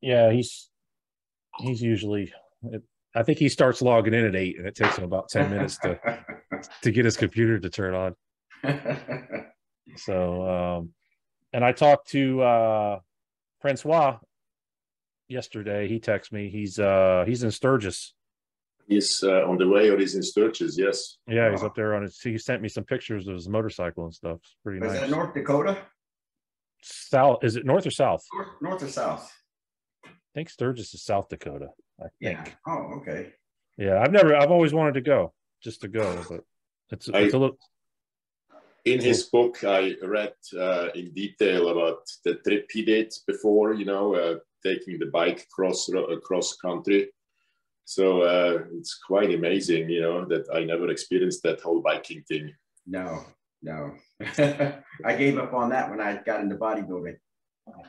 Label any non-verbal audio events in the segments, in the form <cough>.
Yeah, he's he's usually. I think he starts logging in at eight, and it takes him about ten minutes to to get his computer to turn on. <laughs> So, um, and I talked to uh, Francois yesterday. He texted me. He's uh, he's in Sturgis. He's uh, on the way, or he's in Sturgis. Yes. Yeah, he's up there on his. He sent me some pictures of his motorcycle and stuff. It's pretty Is nice. that North Dakota? South is it north or south? North, north or south? I think Sturgis is South Dakota. I think. Yeah. Oh, okay. Yeah, I've never. I've always wanted to go, just to go, but it's, I- it's a little. In his book, I read uh, in detail about the trip he did before, you know, uh, taking the bike cross across country. So uh, it's quite amazing, you know, that I never experienced that whole biking thing. No, no. <laughs> I gave up on that when I got into bodybuilding.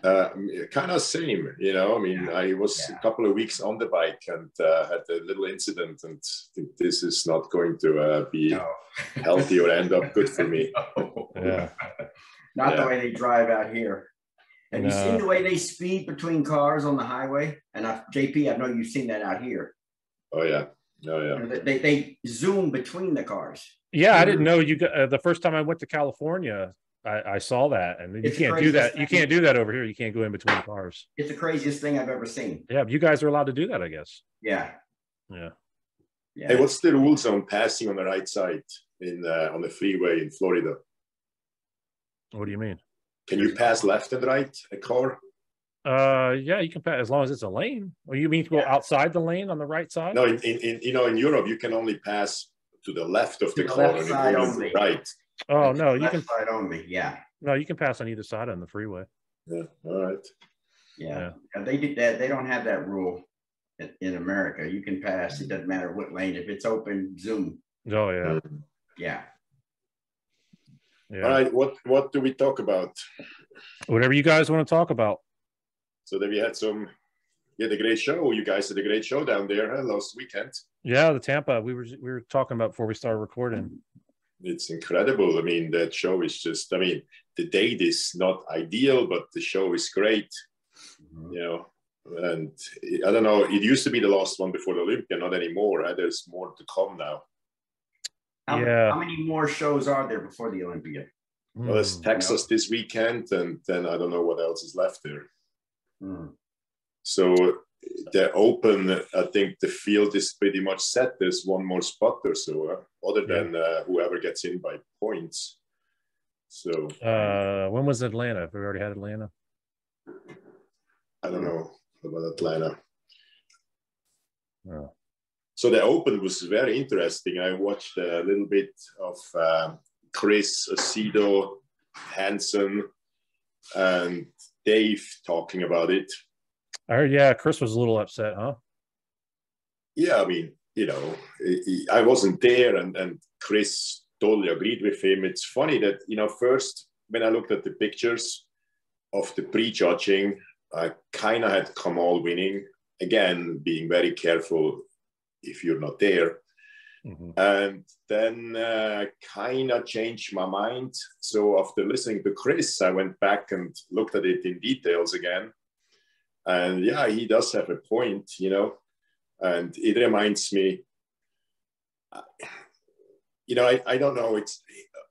Uh, kind of same, you know. I mean, I was Yeah. a couple of weeks on the bike and uh, had a little incident, and think this is not going to uh, be No. <laughs> healthy or end up good for me. <laughs> Yeah. Not the way they drive out here. Have you seen the way they speed between cars on the highway? And I, JP, I know you've seen that out here. Oh yeah, oh yeah. They, they, they zoom between the cars. Yeah, I didn't know you. Got, uh, the first time I went to California, I, I saw that, and you It's the can't do that. craziest You can't do that over here. You can't go in between cars. It's the craziest thing I've ever seen. Yeah, you guys are allowed to do that, I guess. Yeah. Yeah. Yeah. Hey, what's the rules on passing on the right side in uh, on the freeway in Florida? What do you mean? Can you pass left and right a car? Uh, yeah, you can pass as long as it's a lane. Or you mean to go Yeah. outside the lane on the right side? No, in, in, in you know in Europe you can only pass to the left of the To the car left and side only the right. Oh no, you Left can. side only. Yeah. No, you can pass on either side on the freeway. Yeah, all right. Yeah. And they did that. They don't have that rule in, in America. You can pass. It doesn't matter what lane. If it's open, zoom. Oh yeah, Mm. Yeah. All yeah. right, what what do we talk about? Whatever you guys want to talk about. So then we had some, we had a great show. You guys had a great show down there huh, last weekend. Yeah, the Tampa. We were we were talking about before we started recording. It's incredible. I mean, that show is just. I mean, the date is not ideal, but the show is great. Mhm. You know, and I don't know. It used to be the last one before the Olympia, not anymore. huh? There's more to come now. How, Yeah. how many more shows are there before the Olympia? Well, there's Hmm. Texas this weekend, and then I don't know what else is left there. Hmm. So the open, I think the field is pretty much set. There's one more spot or so, uh, other than uh, whoever gets in by points. So Uh, when was Atlanta? Have We already had Atlanta. I don't know about Atlanta. Oh. So the open was very interesting. I watched a little bit of uh, Chris Aceto, Hansen, and Dave talking about it. I heard. Yeah, Chris was a little upset, huh? Yeah, I mean, you know, I- wasn't there, and and Chris totally agreed with him. It's funny that you know, first when I looked at the pictures of the pre-judging, I kind of had Kamal winning again, being very careful if you're not there. Mhm. And then uh, kind of changed my mind. So after listening to Chris, I went back and looked at it in details again. And yeah, he does have a point, you know. And it reminds me, uh, you know, I, I don't know. It's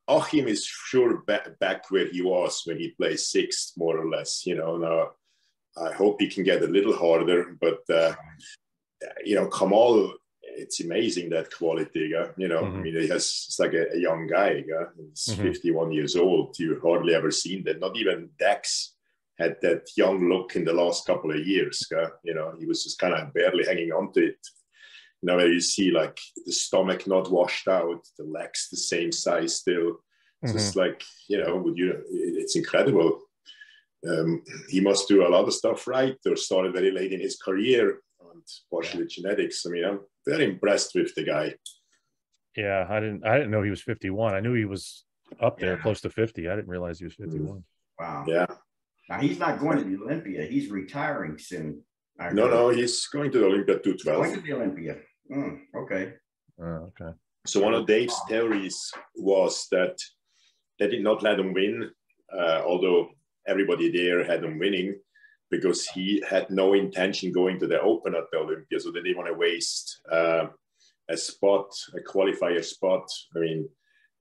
Akim is sure back, back where he was when he plays sixth, more or less. You know, now I hope he can get a little harder, but uh, you know, Kamal, it's amazing that quality. Yeah? You know, I Mhm. mean, he has it's like a, a young guy. Yeah? He's Mhm. 51 years old. You hardly ever seen that. Not even Dex had that young look in the last couple of years. Yeah? You know, he was just kind of barely hanging on to it. You know, where you see like the stomach not washed out, the legs the same size still. It's Mhm. just like you know, would you? It's incredible. Um, he must do a lot of stuff right, or started very late in his career, and partially genetics. I mean, I'm very impressed with the guy. Yeah, I didn't. I didn't know he was 51. I knew he was up there, Yeah. close to 50. I didn't realize he was 51. Wow. Yeah, Now he's not going to the Olympia. He's retiring soon. I no, heard. no, he's going to the Olympia Going 212. to the Olympia. Hmm, okay. Oh, okay. So one of Dave's theories was that they did not let him win, uh, although everybody there had him winning, because he had no intention going to the Open at the Olympia, so they didn't want to waste uh, a spot, a qualifier spot. I mean,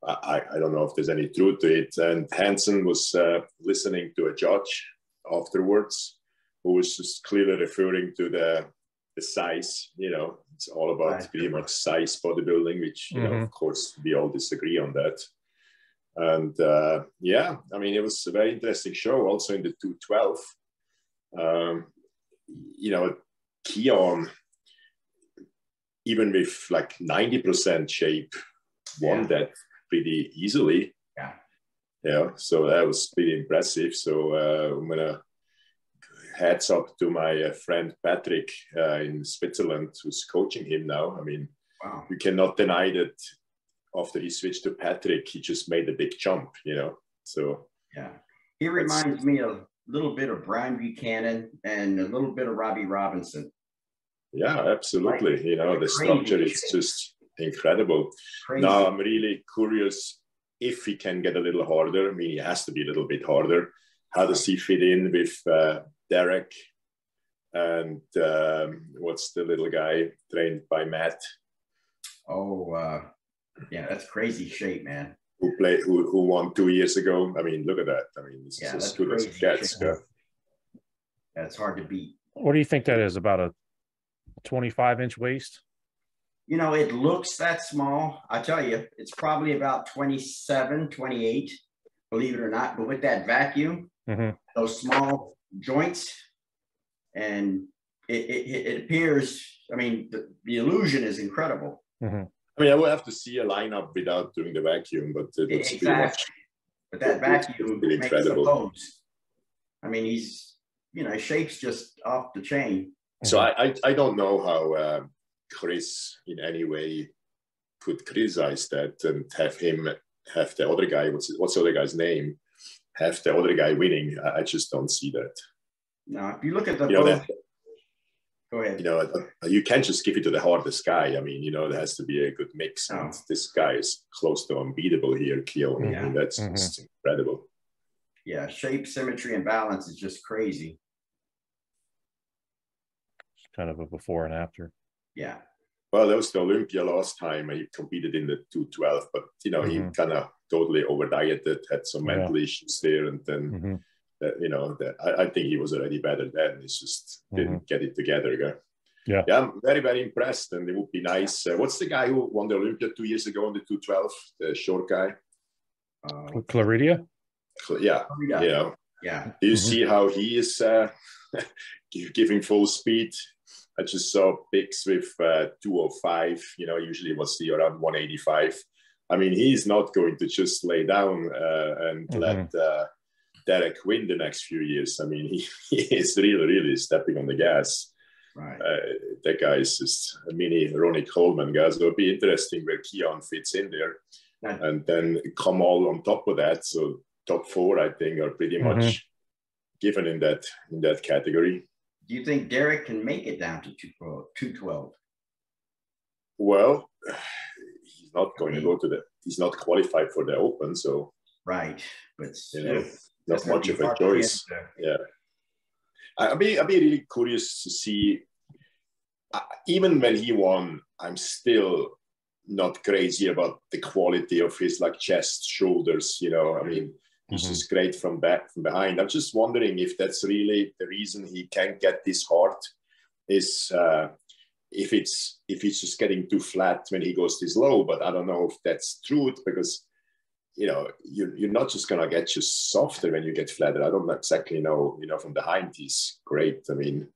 I, I don't know if there's any truth to it. And Hansen was uh, listening to a judge afterwards who was just clearly referring to the the size. You know, it's all about right. pretty much size bodybuilding, which you mm-hmm. know, of course, we all disagree on that. And uh, yeah, I mean, it was a very interesting show. Also in the 212, um, you know, Keone, even with like 90% shape, won yeah. that pretty easily. Yeah. Yeah. So that was pretty impressive. So uh, I'm gonna heads up to my uh, friend Patrick uh, in Switzerland, who's coaching him now. I mean, wow. you cannot deny that after he switched to Patrick, he just made a big jump, you know. So yeah, he reminds me of a little bit of Brian Buchanan and a little bit of Robbie Robinson. Yeah, absolutely. Like, you know, the structure is just incredible. Crazy. Now I'm really curious if he can get a little harder. I mean, he has to be a little bit harder. How does he fit in with uh, Derek and um, what's the little guy trained by Matt? Oh, uh, yeah, that's crazy shape, man. Who played? Who, who won two years ago? I mean, look at that. I mean, it's yeah, as good as it gets. Yeah. yeah, it's hard to beat. What do you think that is? About a 25 inch waist? You know, it looks that small. I tell you, it's probably about 27, 28, believe it or not. But with that vacuum, mm-hmm. those small joints, and it, it, it appears, I mean, the, the illusion is incredible. Mm-hmm. I mean, I would have to see a lineup without doing the vacuum, but it looks exactly. pretty much. But that vacuum makes incredible. the pose. I mean, he's you know shapes just off the chain. So I I, I don't know how uh, Chris in any way could criticize that and have him have the other guy. What's what's the other guy's name? Have the other guy winning? I, I just don't see that. No, if you look at the you know, that, Go ahead. You know, uh, you can't just give it to the hardest guy. I mean, you know, there has to be a good mix. Oh. And this guy is close to unbeatable here, Keone. Yeah. I mean, that's mm-hmm. incredible. Yeah, shape, symmetry, and balance is just crazy. It's kind of a before and after. Yeah. Well, that was the Olympia last time. He competed in the 212, but you know, mm-hmm. he kind of totally over dieted, had some mental yeah. issues there, and then mm-hmm that you know that I, I, think he was already better then. He just didn't mm-hmm. get it together. Yeah. yeah, yeah. I'm very very impressed, and it would be nice. Uh, what's the guy who won the Olympia two years ago on the 212? The short guy. Uh, Clarida. Yeah, Clarida. you know. Yeah. Do you mm-hmm. see how he is uh, <laughs> giving full speed? I just saw pics with uh, 205. You know, usually was the around 185. I mean, he's not going to just lay down uh, and mm-hmm. let uh, Derek win the next few years. I mean, he, <laughs> he is really, really stepping on the gas. Right. Uh, that guy is just a mini Ronnie Coleman, guys. It'll be interesting where Keone fits in there. Right. And then Kamal on top of that. So top four, I think, are pretty mm-hmm. much given in that in that category. Do you think Derek can make it down to 212? Well, he's not going to go to the, he's not qualified for the Open. So, right. But you know, not much of a choice. Yeah. I'd be, I'd be really curious to see, uh, even when he won, I'm still not crazy about the quality of his like chest, shoulders, you know, I mean, he's mm-hmm. just great from back, from behind. I'm just wondering if that's really the reason he can't get this hard is uh, if it's if he's just getting too flat when he goes this low. But I don't know if that's true because you know, you, you're not just going to get you softer when you get flatter. I don't exactly know, you know, from behind he's great. I mean,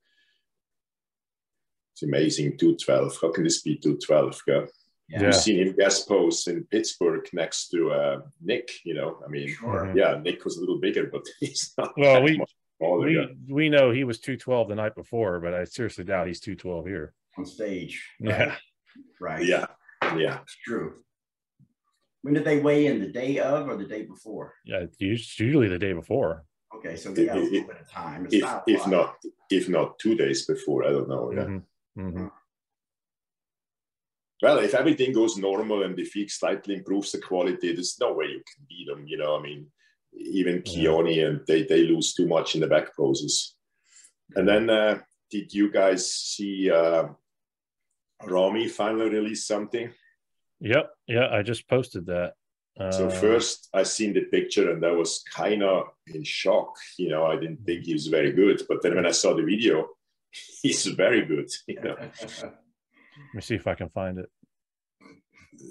it's amazing 212. How can this be 212? Yeah. Yeah. You've seen him guest post in Pittsburgh next to uh, Nick, you know, I mean, sure. yeah, Nick was a little bigger, but <laughs> he's not. Well, we, smaller, we, yeah. we know he was 212 the night before, but I seriously doubt he's 212 here. On stage. Right? Yeah. Right. Yeah. Yeah. It's true. When did they weigh in? The day of or the day before? Yeah, usually the day before. Okay, so they got a little bit of time. It's if not if not if not two days before, I don't know. Yeah. Mm-hmm. Mm-hmm. Well, if everything goes normal and the he slightly improves the quality, there's no way you can beat them. You know, I mean, even Keone and they they lose too much in the back poses. And then, uh, did you guys see uh, Ramy finally release something? Yep. Yeah, I just posted that. Uh, so first, I seen the picture and I was kind of in shock. You know, I didn't think he was very good, but then when I saw the video, <laughs> he's very good. You know. <laughs> Let me see if I can find it.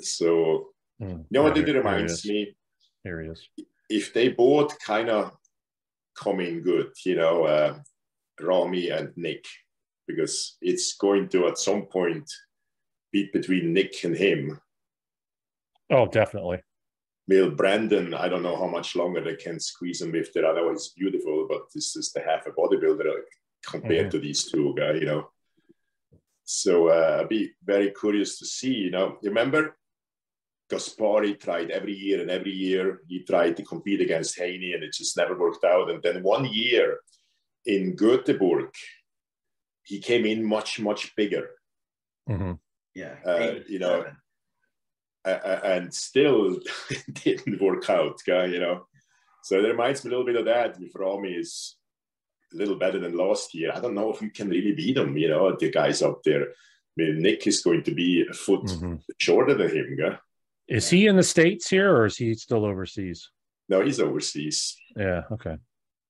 So, mm, you know what it reminds me? Here he is. If they both kind of come in good, you know, uh, Ramy and Nick, because it's going to at some point be between Nick and him. Oh, definitely. Will Brandon, I don't know how much longer they can squeeze him with. They're otherwise beautiful, but this is the half a bodybuilder compared mm-hmm. to these two guys, you know. So uh, I'd be very curious to see, you know. Remember, Gaspari tried every year and every year he tried to compete against Haney and it just never worked out. And then one year in Göteborg, he came in much, much bigger. Mm-hmm. Yeah. Uh, you know, uh, and still <laughs> didn't work out, guy, you know. So it reminds me a little bit of that. With Ramy is a little better than last year. I don't know if we can really beat them, you know, the guys up there. I mean, Nick is going to be a foot mm-hmm. shorter than him, guy. Is he in the States here or is he still overseas? No, he's overseas. Yeah, okay.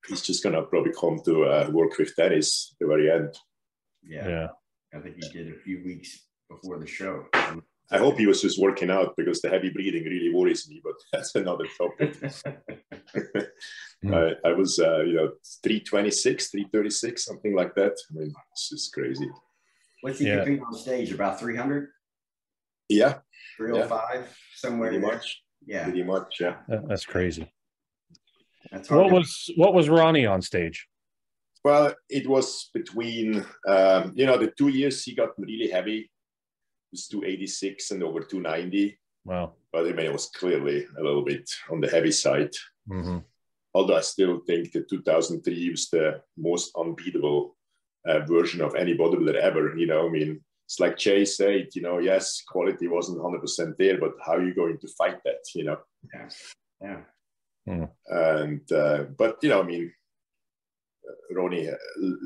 He's just going to probably come to uh, work with Dennis at the very end. Yeah. yeah. I think he did a few weeks before the show. I hope he was just working out because the heavy breathing really worries me, but <laughs> that's another topic. <laughs> <laughs> I, I, was, uh, you know, 326, 336, something like that. I mean, it's just crazy. What's he yeah. on stage? About 300? Yeah. 305, yeah. somewhere Pretty much. Yeah. Pretty much, yeah. That's crazy. That's what was what was Ronnie on stage? Well, it was between um, you know the two years he got really heavy was 286 and over 290. Wow. But I mean, it was clearly a little bit on the heavy side. Mm-hmm. Although I still think that 2003 was the most unbeatable uh, version of any bodybuilder ever. You know, I mean, it's like Jay said, you know, yes, quality wasn't 100% there, but how are you going to fight that, you know? Yeah. Yeah. Mm. And, uh, but, you know, I mean, Ronnie uh,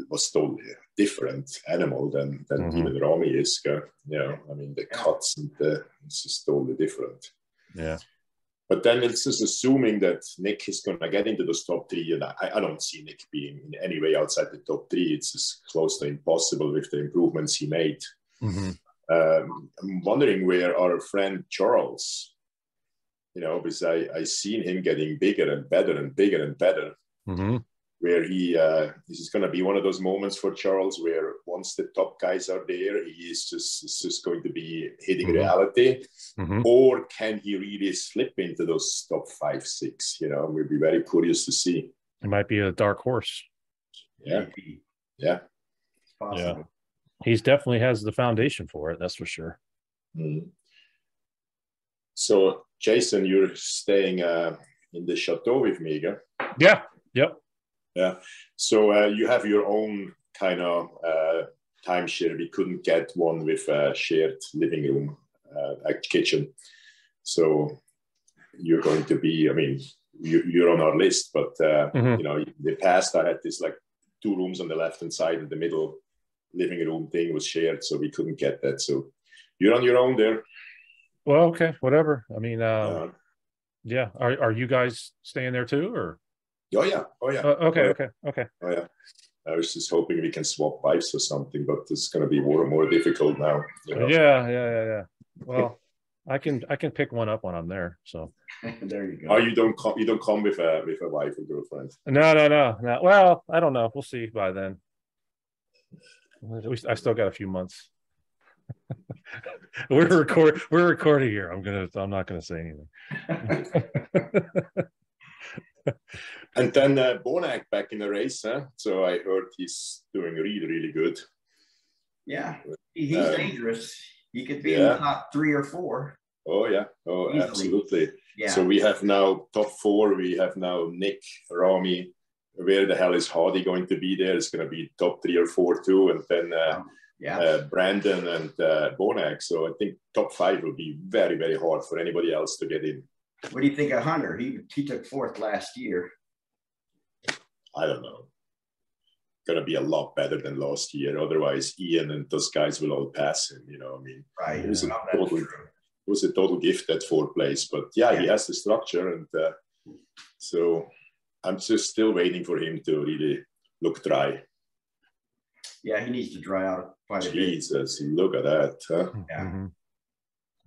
was totally different animal than than mm-hmm. even Ramy is. You know, I mean the cuts and the it's just totally different. Yeah. But then it's just assuming that Nick is going to get into those top three, and I, I, don't see Nick being in any way outside the top three. It's just close to impossible with the improvements he made. Mm-hmm. Um, I'm wondering where our friend Charles, you know, because I I seen him getting bigger and better and bigger and better. Mm-hmm where he uh, this is going to be one of those moments for Charles where once the top guys are there, he is just it's just going to be hitting mm-hmm. reality, mm-hmm. or can he really slip into those top five, six? You know, we'd be very curious to see. It might be a dark horse. Yeah, yeah, yeah. He's definitely has the foundation for it. That's for sure. Mm-hmm. So, Jason, you're staying uh, in the chateau with me, yeah? Yeah. Yep. Yeah. So uh, you have your own kind of uh, timeshare. We couldn't get one with a shared living room, uh, a kitchen. So you're going to be, I mean, you, are on our list, but uh, mm-hmm. you know, in the past I had this like two rooms on the left hand side, and the middle living room thing was shared, so we couldn't get that. So you're on your own there. Well, okay, whatever. I mean, uh, yeah. Are are you guys staying there too, or? Oh yeah, oh yeah. Uh, okay, oh, okay, okay. Oh yeah. I was just hoping we can swap wives or something, but it's going to be more and more difficult now. You know? Yeah, yeah, yeah, yeah. Well, I can I can pick one up when I'm there. So <laughs> there you go. Oh, you don't come you don't come with a with a wife or girlfriend? No, no, no, no. Well, I don't know. We'll see by then. I still got a few months. <laughs> we're record we're recording here. I'm gonna I'm not gonna say anything. <laughs> and then uh, Bonac back in the race, huh? So I heard he's doing really, really good. Yeah, he's um, dangerous. He could be yeah. in the top three or four. Oh yeah, oh Easily. absolutely. Yeah. So we have now top four. We have now Nick, Ramy. Where the hell is Hadi going to be there? It's going to be top three or four too, and then uh, yeah. Uh, Brandon and uh, Bonac. So I think top five will be very, very hard for anybody else to get in. What do you think of Hunter? He he took fourth last year. I don't know. going to be a lot better than last year. Otherwise, Ian and those guys will all pass him. You know, I mean, Right. It was a total- it was a total gift at fourth place. But yeah, he has the structure, and uh, so I'm just still waiting for him to really look dry. Yeah, he needs to dry out quite a bit. Jesus, look at that! Huh? Yeah. Mhm.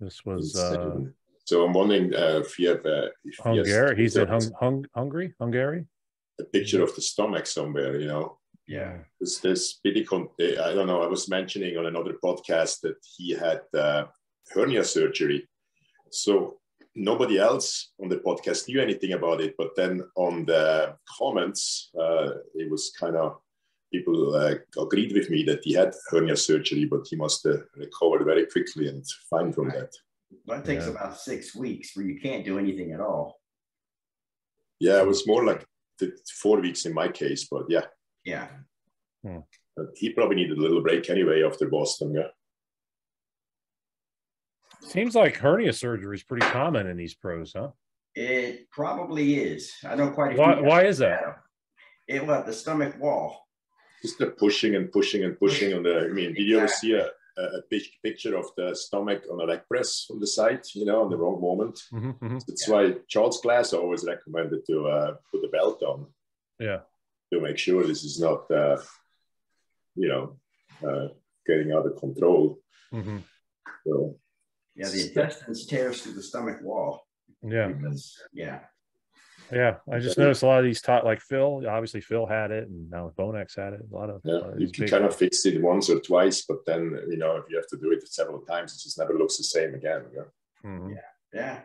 This was uh, so I'm wondering uh, if you have uh, if he has Hungary. He's at there's hung, hung, Hungary. Hungary. A picture of the stomach somewhere. You know, Yeah. There's this pretty con- I don't know. I was mentioning on another podcast that he had uh, hernia surgery. So nobody else on the podcast knew anything about it. But then on the comments, uh, it was kind of people uh, agreed with me that he had hernia surgery, but he must have recovered very quickly and fine from that. That takes Yeah. about six weeks where you can't do anything at all. Yeah, it was more like the four weeks in my case, but yeah, Yeah. Hmm. but he probably needed a little break anyway after Boston. Yeah. Seems like hernia surgery is pretty common in these pros, huh? It probably is. I know quite a Why, few. why is that? It what the stomach wall. just the pushing and pushing and pushing on the. I mean, did you ever see a, a a big picture of the stomach on a leg press on the side? You know, on the wrong moment. Mhm, mhm. That's why Charles Glass always recommended to uh, put the belt on Yeah. to make sure this is not, uh, you know, uh, getting out of control. Mhm. So Yeah, the intestines tears through the stomach wall. Yeah. Because, yeah. Yeah. I just noticed a lot of these taught like Phil. Obviously, Phil had it, and now Bonex had it. A lot of, yeah, lot of you can big- kind of fix it once or twice, but then you know if you have to do it several times, it just never looks the same again. you know? Mhm. Yeah.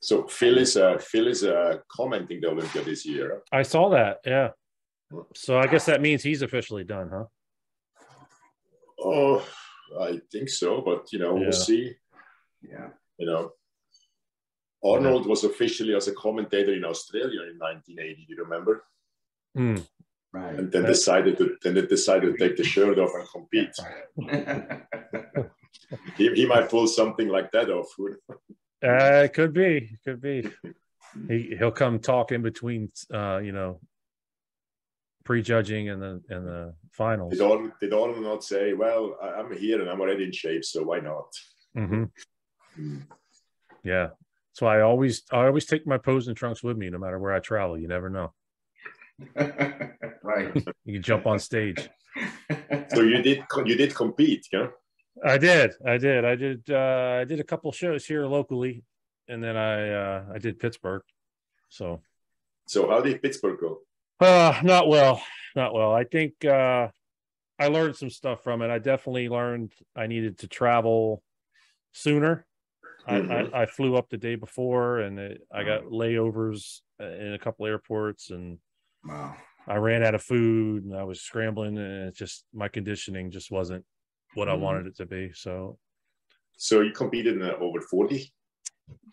So Phil is uh, Phil is uh, commenting the Olympia this year. I saw that. Yeah. So I guess that means he's officially done, huh? Oh, I think so, but you know, Yeah. we'll see. Yeah. You know, Arnold was officially as a commentator in Australia in 1980. Do you remember? Mm. Right. And then That- decided to then they decided to take the shirt off and compete. <laughs> He, he might pull something like that off. Uh, it could be. It could be. <laughs> He he'll come talk in between. Uh, you know, prejudging and the and the finals. Did Arnold, did Arnold not say, "Well, I- I'm here and I'm already in shape, so why not?" hmm Hmm. Yeah. Why I always I always take my posing trunks with me, no matter where I travel. You never know. <laughs> right. You can jump on stage. So you did you did compete, yeah? I did. I did. I did. Uh, I did a couple shows here locally, and then I uh, I did Pittsburgh. So So how did Pittsburgh go? uh, not well, not well. I think uh, I learned some stuff from it. I definitely learned I needed to travel sooner. I, Mhm. I, I flew up the day before, and it, I got layovers uh, in a couple airports, and wow. I ran out of food, and I was scrambling, and it just my conditioning just wasn't what I Mhm. wanted it to be. So So you competed in uh, over 40?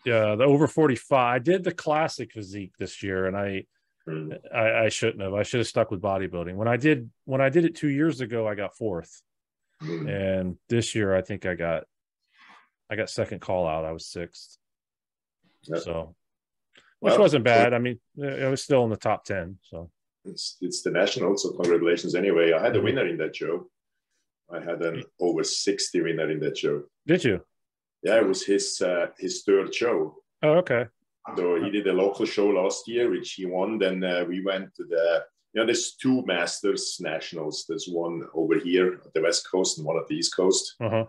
yeah, the over 45. I did the classic physique this year and I, Hmm. I I shouldn't have. I should have stuck with bodybuilding. When I did when I did it 2 years ago, I got fourth. Hmm. And this year I think I got I got second call out. I was sixth. Yep. So which Well, wasn't bad. I mean, it was still in the top 10. So It's, it's the national, so congratulations anyway. I had a Mhm. winner in that show. I had an over 60 winner in that show. did you? Yeah, it was his uh, his third show. Oh, okay. So he did a local show last year, which he won. Then uh, we went to the, you know, there's two Masters Nationals. There's one over here at the West Coast and one at the East Coast. Uh-huh.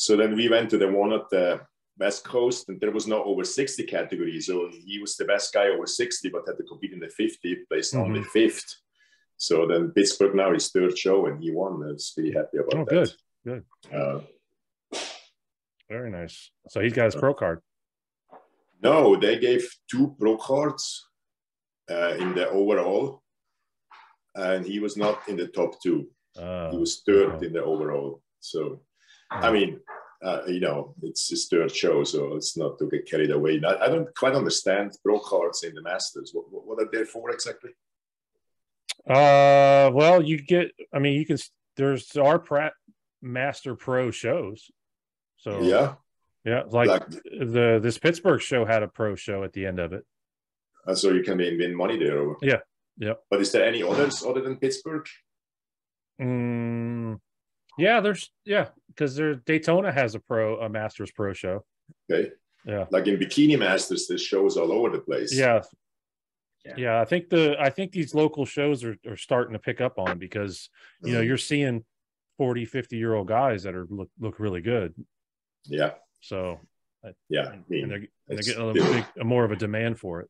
So then we went to the one at the West Coast, and there was no over 60 category. So he was the best guy over 60, but had to compete in the 50, placed Mm-hmm. only fifth. So then Pittsburgh now is third show, and he won. I was pretty happy about Oh, that. good. Good. Uh, Very nice. So he's got his pro card. no, they gave two pro cards uh, in the overall, and he was not in the top two. Uh, He was third in the overall. So, I mean, uh, you know, it's his third show, so it's not to get carried away. I, I don't quite understand pro cards in the Masters. What, what are they for exactly? Uh, well, you get. I mean, you can. There's our Pratt Master Pro shows. So yeah, yeah, like, Like- the this Pittsburgh show had a pro show at the end of it. uh, so you can win, win money there. Or... Yeah, yeah. But is there any others other than Pittsburgh? Mm, yeah, there's yeah, because there Daytona has a pro a Masters Pro show. Okay. Yeah. Like in Bikini Masters, there's shows all over the place. Yeah. Yeah. Yeah, I think the I think these local shows are, are starting to pick up on because you know Mhm. you're seeing 40 50 year old guys that are look look really good Yeah. so Yeah. I and they're, and they're getting a, still- big, a more of a demand for it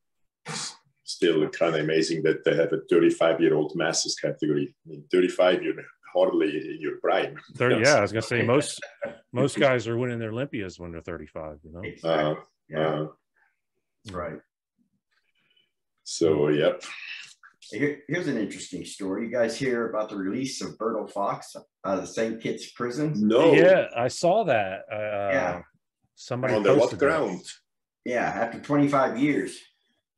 still kind of amazing that they have a 35 year old masters category. I mean, 35, you're hardly in your prime. <laughs> They're, Yes. yeah i was gonna say most <laughs> most guys are winning their olympias when they're 35 you know Exactly. Uh, yeah, uh, right. so, yep. Here's an interesting story. You guys hear about the release of Berto Fox out of the St. Kitts prison? No. yeah i saw that uh Yeah. somebody On the what posted that. ground? Yeah, after 25 years.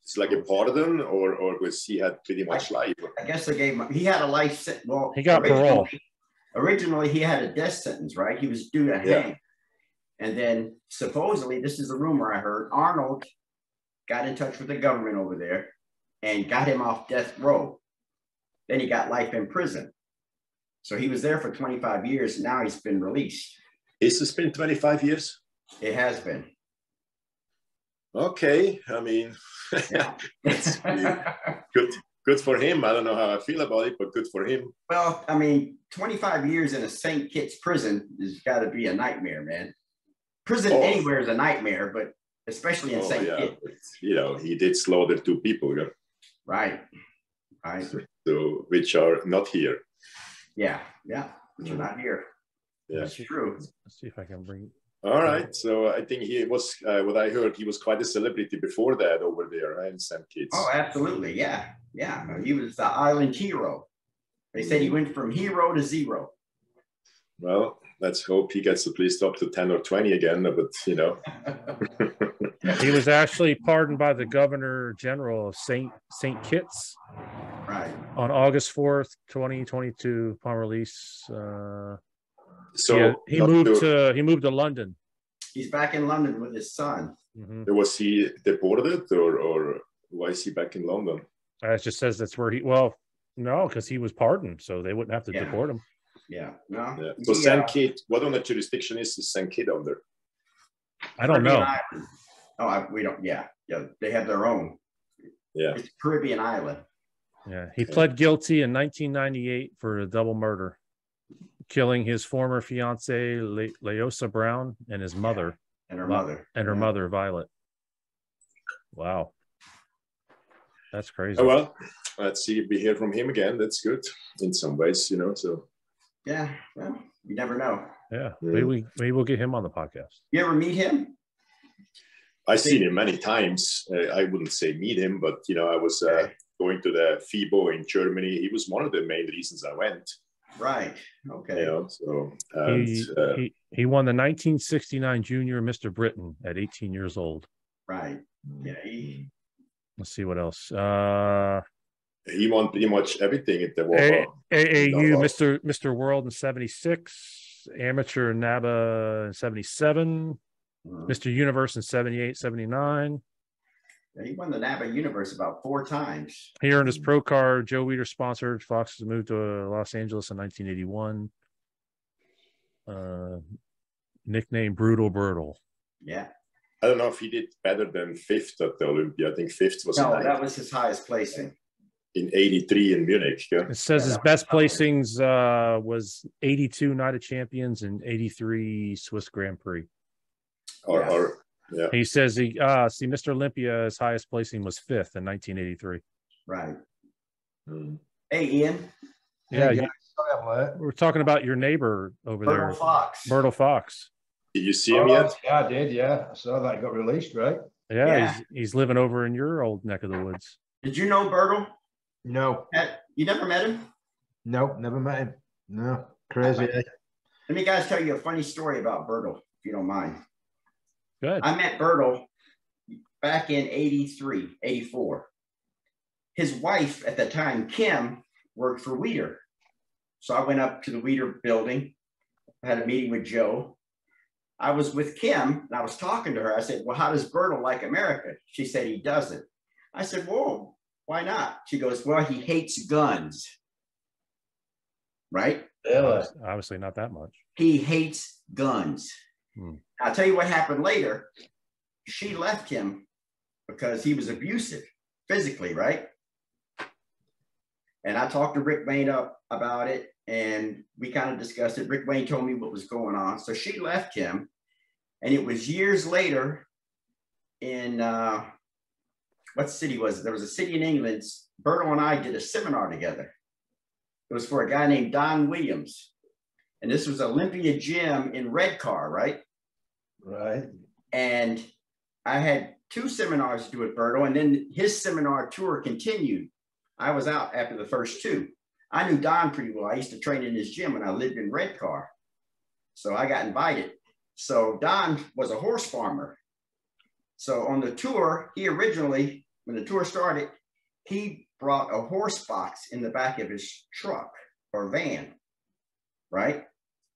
It's like a pardon, or or was he had pretty much life? I guess they gave him, he had a life sentence. Well, He got originally- parole. Originally, he had a death sentence, right? He was due to Yeah. hang. And then supposedly, this is a rumor I heard, Arnold got in touch with the government over there and got him off death row. Then he got life in prison. So he was there for 25 years. Now he's been released. Is this been 25 years? It has been. Okay. I mean, <laughs> Yeah. <laughs> Good. Good for him. I don't know how I feel about it, but good for him. Well, I mean, 25 years in a St. Kitts prison has got to be a nightmare, man. Prison Oh. anywhere is a nightmare, but especially in Oh, St. yeah. Kitts. you know, he did slaughter two people, yeah, Right. Right. so which are not here. Yeah. Yeah. But you're mm. not here. Yeah. That's true. let's see if i can bring All right. So I think he was, uh, what I heard, he was quite a celebrity before that over there right, in St. Kitts. Oh, absolutely. Yeah. Yeah. He was the island hero. They said he went from hero to zero. Well, let's hope he gets at least up to 10 or 20 again, but you know, <laughs> he was actually pardoned by the governor general of saint saint kitts right. on august 4th 2022 upon release uh so yeah, he moved to- to he moved to london He's back in London with his son. Mhm. was he deported or, or why is he back in London? Uh, it just says that's where he well no because he was pardoned so they wouldn't have to Yeah. deport him Yeah. No. Yeah. So He, St. uh, Kitts, what on the jurisdiction is St. Kitts under? i don't Caribbean know Island. Oh, I, we don't. Yeah. Yeah. They have their own. Yeah. It's Caribbean island. yeah he pled guilty in 1998 for a double murder killing his former fiancee Le- leotha brown and his mother And her mother. and her Yeah. mother violet wow that's crazy Oh, well, let's see if we hear from him again. That's good in some ways, you know. So, Yeah. Well, you never know. yeah maybe we maybe we'll get him on the podcast You ever meet him? I've seen him many times. Uh, I wouldn't say meet him, but, you know, I was uh, Okay. going to the FIBO in Germany. He was one of the main reasons I went, Right. Okay. you know. So, and, he, uh, he he won the 1969 junior mr britain at 18 years old Right. Yeah. He, let's see what else uh he won pretty much everything at the A- World. AAU Mr. Mr. World in 76, amateur NABA in 77, uh, Mr. Universe in 78, 79. He won the NABA Universe about four times. He earned his pro card. Joe Weider sponsored. Fox has moved to Los Angeles in 1981. Uh, nickname Brutal Brutal. Yeah. I don't know if he did better than fifth at the Olympia. I think fifth was No, in, that was his highest placing. in 83 in Munich. Yeah. It says Yeah, his best placings uh, was 82 Night of Champions and 83 Swiss Grand Prix. Or, Yeah. or yeah. He says he uh see Mr. Olympia his highest placing was fifth in 1983. Right. Mm. Hey, Ian. Yeah, Hey, you- guys, sorry I'm late. we're talking about your neighbor over Bertil there, Fox. Bertil Fox. Did you see him Oh, yet? Yeah, I did. Yeah, I saw that got released, right? Yeah, Yeah. He's, he's living over in your old neck of the woods. Did you know Bertil? No, You never met him? no, never met him. No, crazy. eh? Let me guys tell you a funny story about Bertil, if you don't mind. Good. I met Bertil back in 83, 84. His wife at the time, Kim, worked for Weider. So I went up to the Weider building, had a meeting with Joe. I was with Kim and I was talking to her. I said, Well, how does Bertil like America? She said, He doesn't. I said, Whoa, why not? She goes, Well, he hates guns. right? Obviously, obviously not that much. He hates guns. Hmm. I'll tell you what happened later. She left him because he was abusive physically, right? And I talked to Rick Wayne up about it and we kind of discussed it. Rick Wayne told me what was going on. So she left him. And it was years later in uh, what city was it? There was a city in England. Berto and I did a seminar together. It was for a guy named Don Williams. And this was Olympia Gym in Redcar, right? Right. And I had two seminars to do with Berto, and then his seminar tour continued. I was out after the first two. I knew Don pretty well. I used to train in his gym when I lived in Redcar. So I got invited. So Don was a horse farmer. So on the tour, he originally, when the tour started, he brought a horse box in the back of his truck or van, right?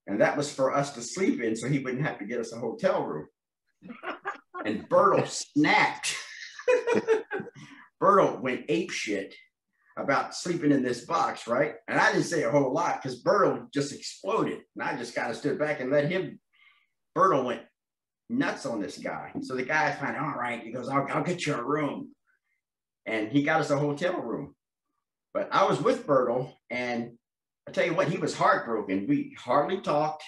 And that was for us to sleep in so he wouldn't have to get us a hotel room. and Berto snapped. <laughs> Berto went ape shit about sleeping in this box, right? And I didn't say a whole lot because Berto just exploded. And I just kind of stood back and let him. Berto went nuts on this guy. So the guy finally, all right, he goes, I'll, I'll get you a room. And he got us a hotel room. But I was with Berto, and I tell you what, he was heartbroken. We hardly talked.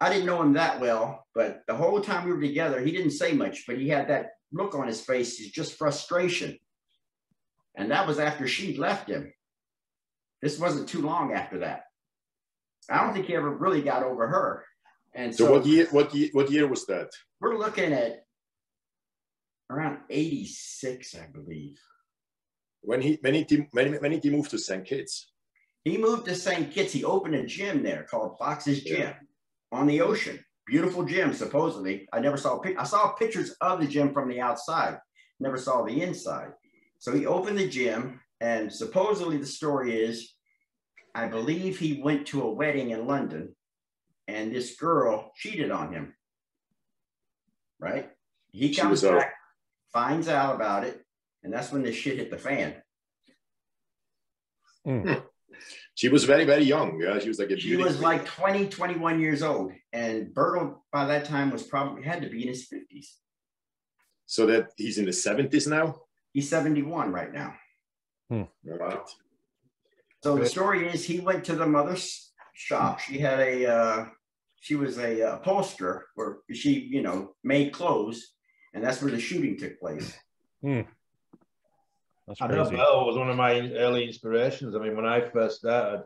I didn't know him that well, but the whole time we were together, he didn't say much, but he had that look on his face, is just frustration. And that was after she left him. This wasn't too long after that. I don't think he ever really got over her. And So so, what year? What year? What year was that? we're looking at around 86, I believe. When he when he when, he- when he move to St. Kitts? He moved to St. Kitts. He opened a gym there called Fox's Gym Yeah. on the ocean. Beautiful gym, supposedly. I never saw I saw pictures of the gym from the outside. Never saw the inside. So he opened the gym, and supposedly the story is, I believe he went to a wedding in London, and this girl cheated on him. Right? He She comes was a- back, finds out about it, and that's when this shit hit the fan. Hmm. She was very very young. Yeah, she was like a She beauty was queen. like 20, 21 years old. And Berto by that time was probably had to be in his 50s. so that he's in the seventies now. He's 71 right now. Right. So the story is he went to the mother's shop. She had a uh, she was a uh, upholsterer where she, you know, made clothes, and that's where the shooting took place. That's I know. Bertil was one of my early inspirations. I mean, when I first started,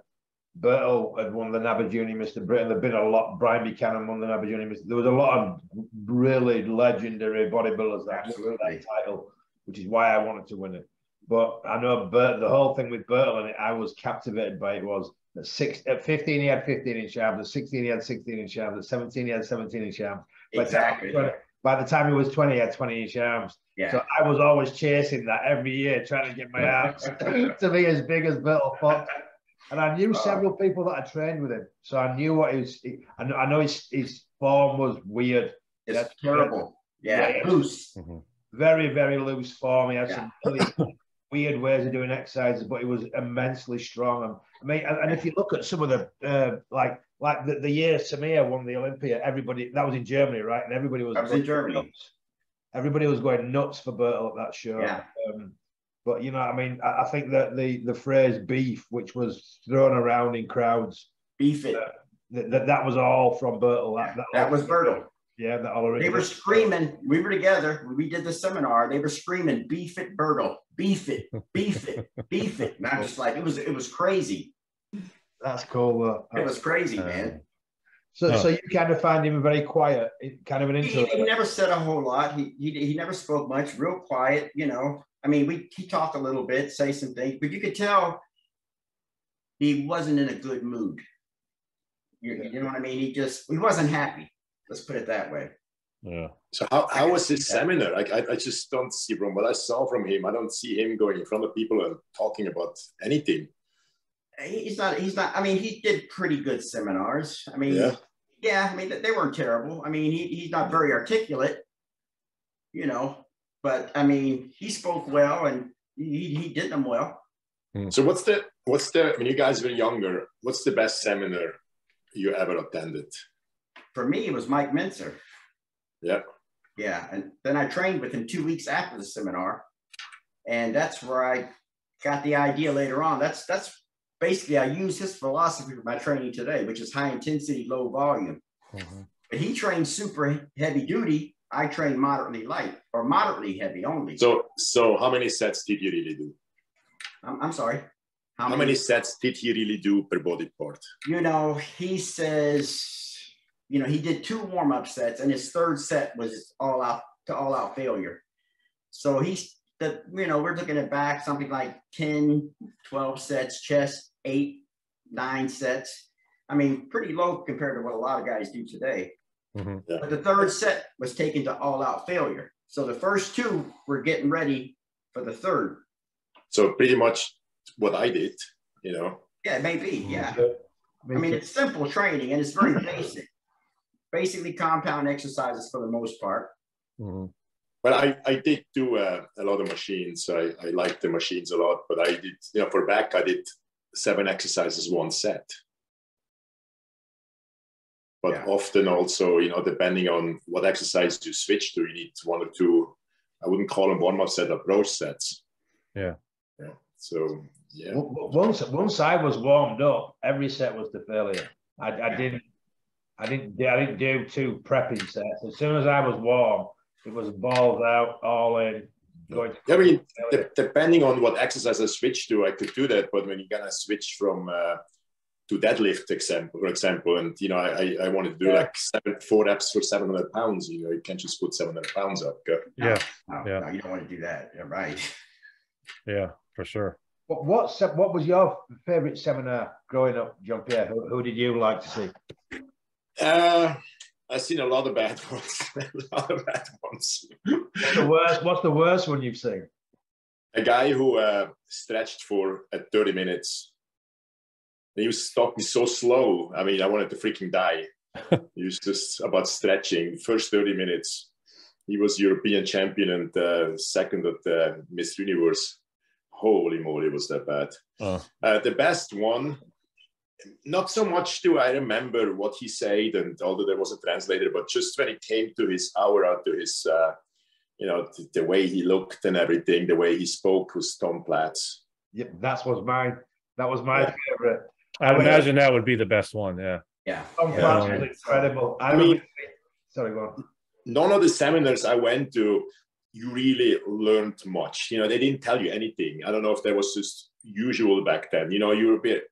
Bertil had won the Nabba Junior Mr. Britain. There'd been a lot. Brian Buchanan won the Nabba Junior Mr. There was a lot of really legendary bodybuilders that won that title, which is why I wanted to win it. But I know Bert, the whole thing with Bertil and it, I was captivated by it was at six, at 15 he had 15 inch arms, at 16 he had 16 inch arms, at 17 he had 17 inch arms. By the time- Exactly. By the time he was 20, he had 20 inch arms. Yeah. So I was always chasing that every year, trying to get my arms <laughs> to be as big as Bertil Fox. And I knew Oh. several people that had trained with him. So I knew what he was, he, I, know, I know his, his form was weird. It's That's- terrible. Yeah, Yeah. loose. Mhm. Very, very loose form. He had Yeah. some really <laughs> weird ways of doing exercises, but he was immensely strong. And, I mean, and, and if you look at some of the, uh, like, like the, the year Samir won the Olympia, everybody, that was in Germany, right? And everybody was, That was in Germany. nuts. Everybody was going nuts for Bertil at that show. Yeah. Um, but you know, I mean, I, I think that the the phrase "beef," which was thrown around in crowds, Beef it. that that, that was all from Bertil. That, That was Berto. Yeah, that all They were screaming. We were together. We did the seminar. They were screaming, "Beef it, Berto! Beef it, beef it, beef it!" And I'm just like, it was, it was crazy. That's cool. Though. It was crazy, man. So, Oh. so you kind of find him very quiet, kind of an He, he never said a whole lot. He, he he never spoke much. Real quiet, you know. I mean, we he talked a little bit, say some things, but you could tell he wasn't in a good mood. You, you know what I mean? He just he wasn't happy. Let's put it that way. Yeah. So how, how was his seminar? Like I, I just don't see from what I saw from him. I don't see him going in front of people and talking about anything. He's not. He's not. I mean, he did pretty good seminars. I mean, Yeah. Yeah. I mean, they weren't terrible. I mean, he, he's not very articulate, you know. But I mean, he spoke well and he he did them well. Hmm. So what's the what's the when you guys were younger? What's the best seminar you ever attended? For me, it was Mike Mentzer. Yeah. Yeah, and then I trained with him two weeks after the seminar, and that's where I got the idea later on. That's that's basically I use his philosophy for my training today, which is high intensity, low volume. Mm-hmm. But he trains super heavy duty. I train moderately light or moderately heavy only. So, so how many sets did you really do? I'm, I'm sorry. How, how many, many sets did he really do per body part? You know, he says, you know, he did two warm up sets, and his third set was all out to all out failure. So he's the, you know, we're looking at back something like 10, 12 sets, chest, eight, nine sets. I mean, pretty low compared to what a lot of guys do today. Mm-hmm. Yeah. But the third set was taken to all out failure. So the first two were getting ready for the third. So pretty much what I did, you know. Yeah, maybe. Mm-hmm. Yeah. I mean, it's simple training and it's very <laughs> basic. Basically, compound exercises for the most part. Mm-hmm. But I, I did do uh, a lot of machines. I, I like the machines a lot. But I did, you know, for back, I did seven exercises, one set. But yeah. often also, you know, depending on what exercise you switch to, you need one or two, I wouldn't call them warm up set approach sets. Yeah. Yeah. So yeah. Once once I was warmed up, every set was the failure. I, I didn't I didn't I didn't do two prepping sets. As soon as I was warm, it was balls out, all in. Going I mean, de- depending on what exercise I switch to, I could do that. But when you're gonna switch from uh, to deadlift, example, for example, and you know, I I wanted to do yeah. like seven, four reps for 700 pounds. You know, you can't just put 700 pounds up. Yeah, no, yeah. No, you don't want to do that. You're right. Yeah, for sure. What what, what was your favorite seminar growing up, John Pierre? Who, who did you like to see? Uh, I've seen a lot of bad <laughs> ones. a lot of bad ones. What's the worst? What's the worst one you've seen? A guy who uh, stretched for uh, 30 minutes. He was talking so slow. I mean, I wanted to freaking die. <laughs> he was just about stretching. First 30 minutes, he was European champion and uh, second at the Miss Universe. Holy moly, was that bad! Uh. Uh, the best one not so much do I remember what he said, and although there was a translator, but just when it came to his aura, to his, uh, you know, the, the, way he looked and everything, the way he spoke was Tom Platz. Yep, that was mine. That was my yeah. favorite. I would imagine that would be the best one. Yeah. Yeah. Tom yeah. Platz was incredible. I, I mean, sorry, go on. None of the seminars I went to, you really learned much. You know, they didn't tell you anything. I don't know if that was just usual back then. You know, you were a bit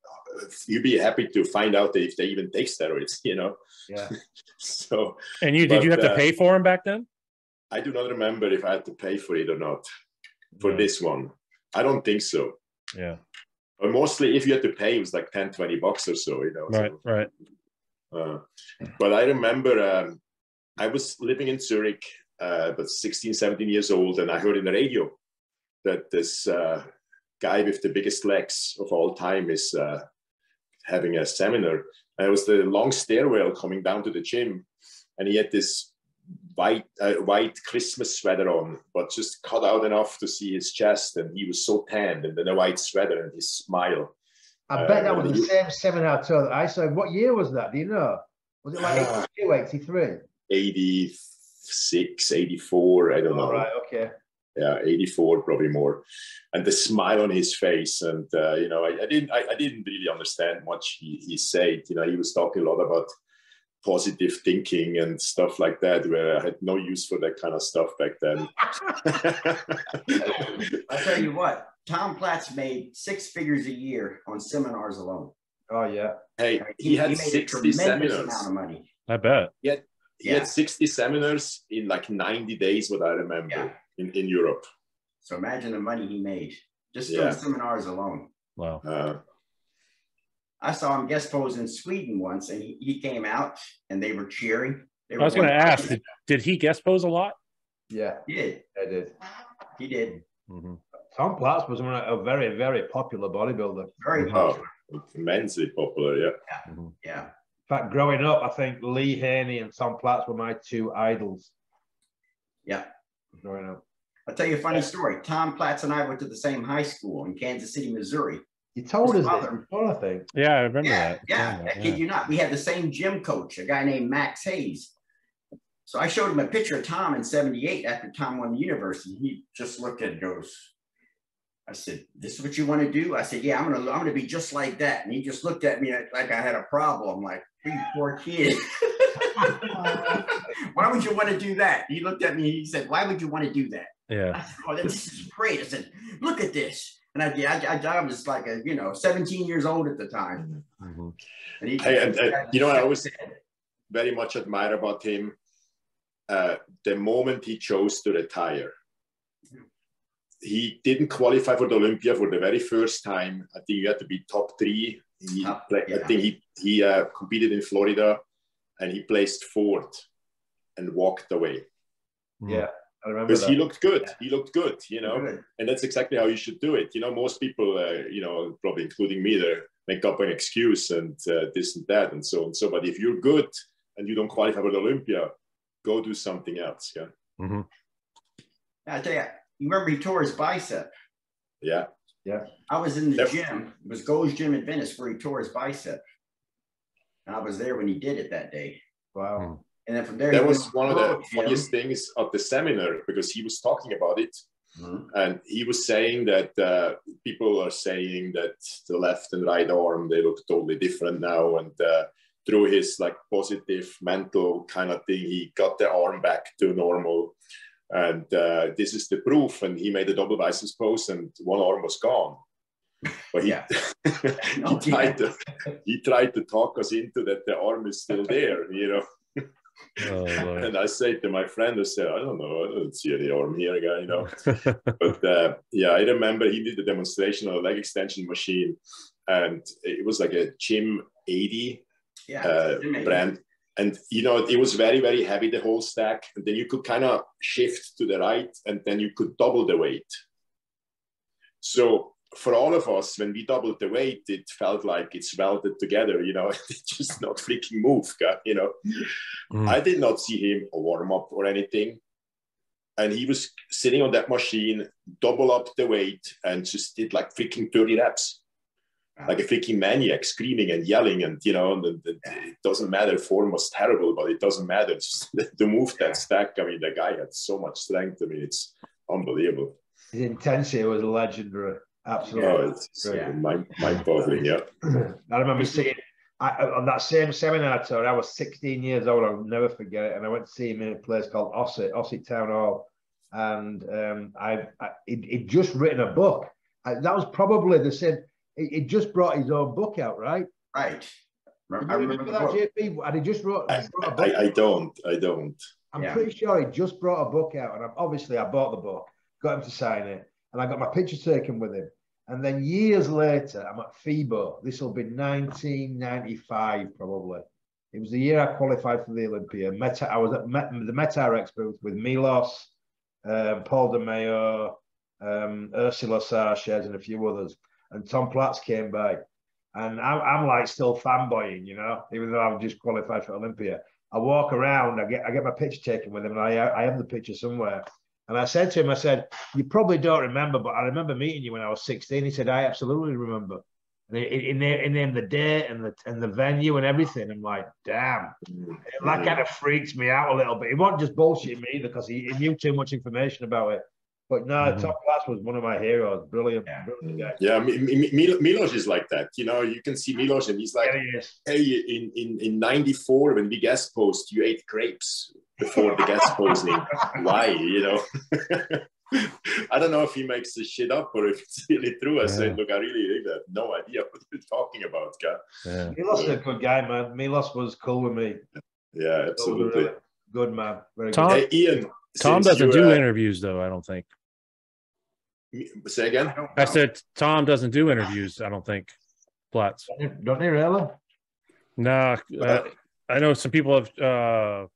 you'd be happy to find out if they even take steroids, you know? Yeah. <laughs> so. And you, did but, you have to uh, pay for them back then? I do not remember if I had to pay for it or not for yeah. this one. I don't think so. Yeah. But mostly if you had to pay, it was like 10, 20 bucks or so, you know? Right, so, right. Uh, but I remember um, I was living in Zurich, uh, but 16, 17 years old, and I heard in the radio that this uh, guy with the biggest legs of all time is uh, having a seminar. And it was the long stairwell coming down to the gym, and he had this white uh, white Christmas sweater on, but just cut out enough to see his chest, and he was so tanned, and then a white sweater and his smile. I bet that was the same seminar tour that I saw. What year was that? Do you know? Was it like uh, 82, 83? 86, 84, I don't know. Right, okay yeah, 84 probably more, and the smile on his face. And uh, you know, I, I didn't, I, I, didn't really understand much he, he said. You know, he was talking a lot about positive thinking and stuff like that, where I had no use for that kind of stuff back then. <laughs> I'll tell you what, Tom Platz made six figures a year on seminars alone. Oh yeah. Hey, he, he had he 60 seminars. Amount of money. I bet. He had, he yeah. had 60 seminars in like 90 days, what I remember. Yeah in, in Europe. So imagine the money he made just yeah. doing seminars alone. Wow. Uh, I saw him guest pose in Sweden once, and he, he came out and they were cheering. They were I was going to ask, did, did, he guest pose a lot? Yeah, he did. I did. He did. Mm-hmm. Tom Platz was a very, very popular bodybuilder. Very popular. Oh, immensely popular, yeah. Yeah. Mm-hmm. yeah. In fact, growing up, I think Lee Haney and Tom Platz were my two idols. Yeah growing up. I'll tell you a funny story. Tom Platz and I went to the same high school in Kansas City, Missouri. You told His us this father. before, I think. Yeah, I remember Yeah, that. yeah, I kid you not. We had the same gym coach, a guy named Max Hayes. So I showed him a picture of Tom in 78 after Tom won the university. He just looked at it and goes, I said, This is what you want to do? I said, Yeah, I'm gonna I'm gonna be just like that. And he just looked at me like I had a problem, like, you poor kid. <laughs> Why would you want to do that? He looked at me, he said, Why would you want to do that? Yeah. I said, Oh, this is great. I said, Look at this. And I, I, I, I was like a, you know, 17 years old at the time. Mhm. And he, Hey, and, you know I always very much admire about him? Uh, the moment he chose to retire, he didn't qualify for the Olympia for the very first time. I think you had to be top three. He Top, pla- I think he he uh, competed in Florida, and he placed fourth, and walked away Yeah, I remember because that. he looked good. He looked good, you know Good. and that's exactly how you should do it. You know, most people, uh, you know, probably including me, they make up an excuse and uh, this and that and so on. So, but if you're good and you don't qualify for the Olympia, go do something else. Yeah, Mhm. I tell you, you remember he tore his bicep. yeah. Yeah. I was in the Yep. gym. It was Gold's Gym in Venice where he tore his bicep. And I was there when he did it that day. Wow. And then from there, he That was one of the Gold's Gym. funniest things at the seminar because he was talking about it Mhm. and he was saying that uh, people are saying that the left and right arm they look totally different now and uh, through his like positive mental kind of thing he got the arm back to normal and uh, this is the proof and he made a double biceps pose and one arm was gone but he, Yeah. <laughs> he No, tried to he tried to talk us into that the arm is still <laughs> there you know Oh, and I say to my friend, I said, I don't know, I don't see any arm here, guy, you know. <laughs> but uh, yeah, I remember he did the demonstration on a leg extension machine, and it was like a Gym 80 Yeah. uh, brand. And you know, it was very, very heavy, the whole stack. And then you could kind of shift to the right, and then you could double the weight. So for all of us, when we doubled the weight, it felt like it's welded together, you know, <laughs> it just not freaking move, you know. Mm. I did not see him warm up or anything. And he was sitting on that machine, double up the weight, and just did like freaking 30 reps, like a freaking maniac, screaming and yelling. And, you know, and, and- and it doesn't matter. Form was terrible, but it doesn't matter. <laughs> Just to move that stack. I mean, the guy had so much strength. I mean, it's unbelievable. His intensity was legendary. Absolutely. Oh, it's Yeah. mind, boggling. Yeah. I remember seeing I, on that same seminar tour. I was 16 years old. I'll never forget it. And I went to see him in a place called Ossett, Ossett Town Hall. And um, I, I he'd, he'd just written a book. I, that was probably the same. He, he just brought his own book out, right? Right. Remember, you I remember remember that, book. JP? And he just wrote, I, he brought a book. I, I don't. I don't. I'm Yeah. pretty sure he just brought a book out, and I'm, obviously I bought the book, got him to sign it, and I got my picture taken with him. And then years later, I'm at FIBO. This will be 1995, probably. It was the year I qualified for the Olympia. Meta, I was at Met, the Met-Rx booth with Milos, um, Paul DeMayo, um, Ursula Sarchez, and a few others. And Tom Platz came by. And I'm, I'm like still fanboying, you know, even though I've just qualified for Olympia. I walk around, I get I get my picture taken with him, and I I have the picture somewhere. And I said to him, I said, "You probably don't remember, but I remember meeting you when I was 16." He said, "I absolutely remember." And he, he named the date and the and the venue and everything. I'm like, "Damn!" That kind of freaks me out a little bit. He wasn't just bullshitting me either because he, he knew too much information about it. But no, Mhm. Tom Platz was one of my heroes. Brilliant, Yeah. brilliant guy. Yeah, Mi- Mi- Mi- Milos is like that. You know, you can see Milos, and he's like, There he hey, in, in, in 94, when we guest post, you ate grapes before the guest <laughs> posting. Why, you know? <laughs> I don't know if he makes this shit up or if it's really true. I said, look, I really have no idea what you're talking about, guy. Yeah. Milos is a good guy, man. Milos was cool with me. Yeah, absolutely. Good man. Very Tom- Hey, Ian. Tom since doesn't you, do uh, interviews though. I don't think. Say again? I I said Tom doesn't do interviews. I don't think. Platz. good. Don't you really? Nah, uh, I know some people have. uh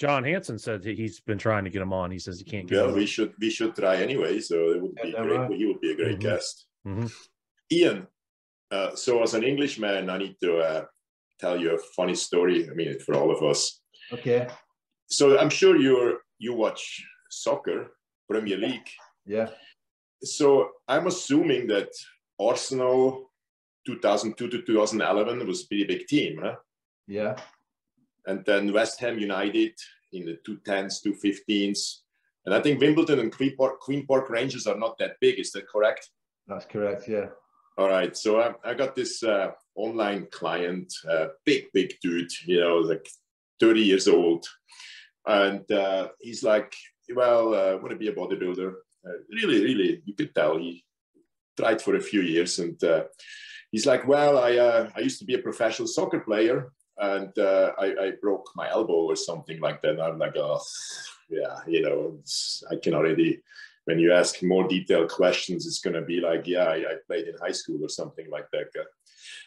John Hansen said that he's been trying to get him on. He says he can't get Well, him. we should we should try anyway. So it would be Yeah, great. right. He would be a great Mhm. guest. Mhm. Ian, uh, so as an Englishman, I need to uh, tell you a funny story. I mean, for all of us. Okay. So I'm sure you're you watch soccer. Premier League. Yeah. So I'm assuming that Arsenal 2002 to 2011 was a pretty big team, huh? Yeah. And then West Ham United in the 210s, 215s. And I think Wimbledon and Queen Park, Queen Park Rangers are not that big. Is that correct? That's correct. Yeah. All right. So I, I got this uh, online client, uh, big, big dude, you know, like 30 years old. And uh, he's like, well, uh, I want to be a bodybuilder. Uh, really, really, you could tell he tried for a few years. And uh, he's like, well, I, I used to be a professional soccer player and I, I, broke my elbow or something like that. And I'm like, oh, yeah, you know, I can already when you ask more detailed questions, it's going to be like, yeah, I, I, played in high school or something like that.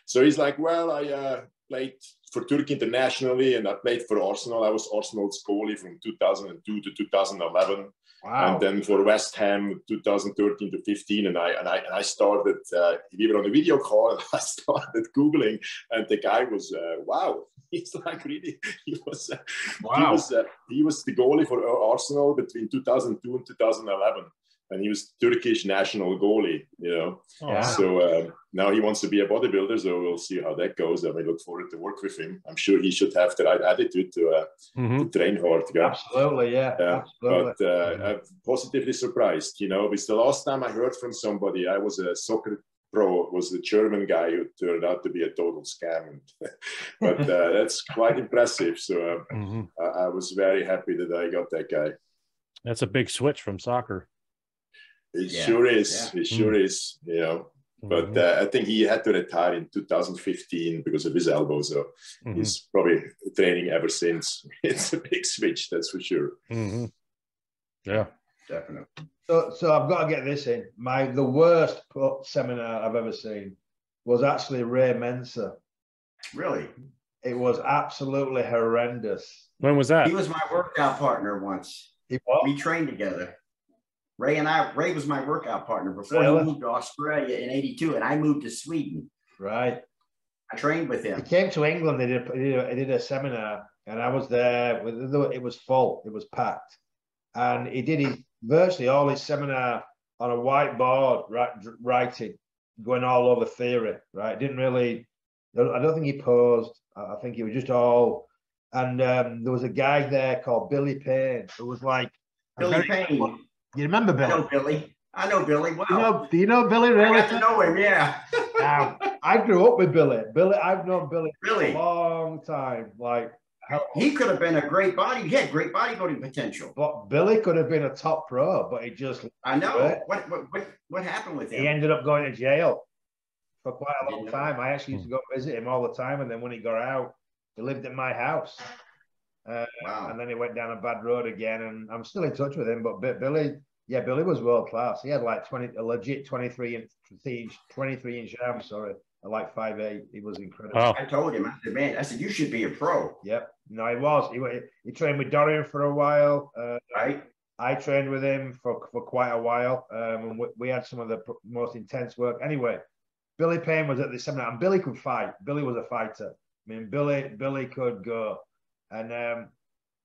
So he's like, well, I uh, played for Turkey internationally and I played for Arsenal. I was Arsenal's goalie from 2002 to 2011. Wow. And then for West Ham, 2013 to 15, and I and I and I started. Uh, we were on a video call, and <laughs> I started googling, and the guy was uh, wow. <laughs> He's like really, he was uh, wow. He was, uh, he was the goalie for Arsenal between 2002 and 2011 and he was Turkish national goalie, you know. Oh, So um, now he wants to be a bodybuilder, so we'll see how that goes. I look forward to work with him. I'm sure he should have the right attitude to, uh, mm-hmm. to train hard. Yeah? Absolutely, yeah. yeah. Absolutely. But uh, I'm positively surprised. You know, because the last time I heard from somebody, I was a soccer pro, was the German guy who turned out to be a total scam. <laughs> but uh, <laughs> that's quite impressive. So um, mm-hmm. I, I was very happy that I got that guy. That's a big switch from soccer. It yeah. sure is. Yeah. It sure mm. is. You know. But mm-hmm. uh, I think he had to retire in 2015 because of his elbow. So mm-hmm. he's probably training ever since. <laughs> It's a big switch, that's for sure. Mm-hmm. Yeah, definitely. So, so I've got to get this in. My the worst seminar I've ever seen was actually Ray Mentzer. Really? It was absolutely horrendous. When was that? He was my workout partner once. He We trained together. Ray and I, Ray was my workout partner before really? he moved to Australia in 82 and I moved to Sweden. Right. I trained with him. He came to England. They did, they did a seminar and I was there. It was full. It was packed. And he did his, virtually all his seminar on a whiteboard, right, writing, going all over theory, right? Didn't really, I don't think he paused. I think he was just all, and um, there was a guy there called Billy Payne who was like, Billy Payne. You remember Billy? I know Billy. I know Billy. Wow. You know, do you know Billy really? I to know him, yeah. now, I grew up with Billy. Billy, I've known Billy really? for a long time. Like he could have been a great body. He had great bodybuilding potential. But Billy could have been a top pro, but he just I know. What, what what what happened with him? He ended up going to jail for quite a long time. I actually used to go visit him all the time, and then when he got out, he lived at my house. Uh, wow. And then he went down a bad road again, and I'm still in touch with him. But Billy, yeah, Billy was world class. He had like 20, a legit 23 inch, 23 inch arm, sorry, like five eight. He was incredible. Wow. I told him, I said, man, I said, you should be a pro. Yep. No, he was. He, he trained with Dorian for a while. Uh, right. I trained with him for, for quite a while. Um, and we, we had some of the most intense work. Anyway, Billy Payne was at the seminar, and Billy could fight. Billy was a fighter. I mean, Billy Billy could go. And um,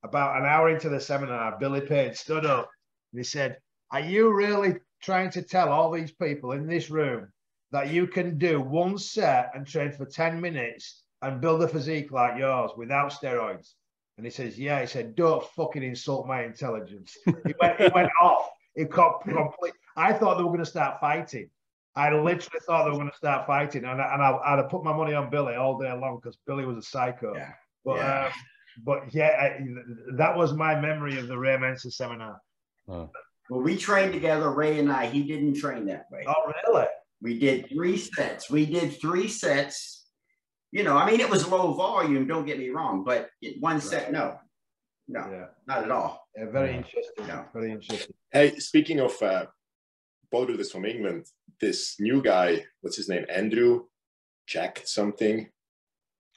about an hour into the seminar, Billy Payne stood up and he said, Are you really trying to tell all these people in this room that you can do one set and train for 10 minutes and build a physique like yours without steroids? And he says, Yeah. He said, Don't fucking insult my intelligence. he, went, he went off. He got complete. I thought they were going to start fighting. I literally thought they were going to start fighting, and, I, and I, would have put my money on Billy all day long because Billy was a psycho. Yeah. But yeah. Um, but yeah, I, that was my memory of the Ray Mentzer seminar. Well, we trained together, Ray and I. He didn't train that way. Oh, really? We did three sets. We did three sets. You know, I mean, it was low volume. Don't get me wrong, but one set, no, no, yeah. not at all. Yeah, very interesting. No. Very interesting. Hey, speaking of uh, bodybuilders from England, this new guy, what's his name, Andrew Jack something.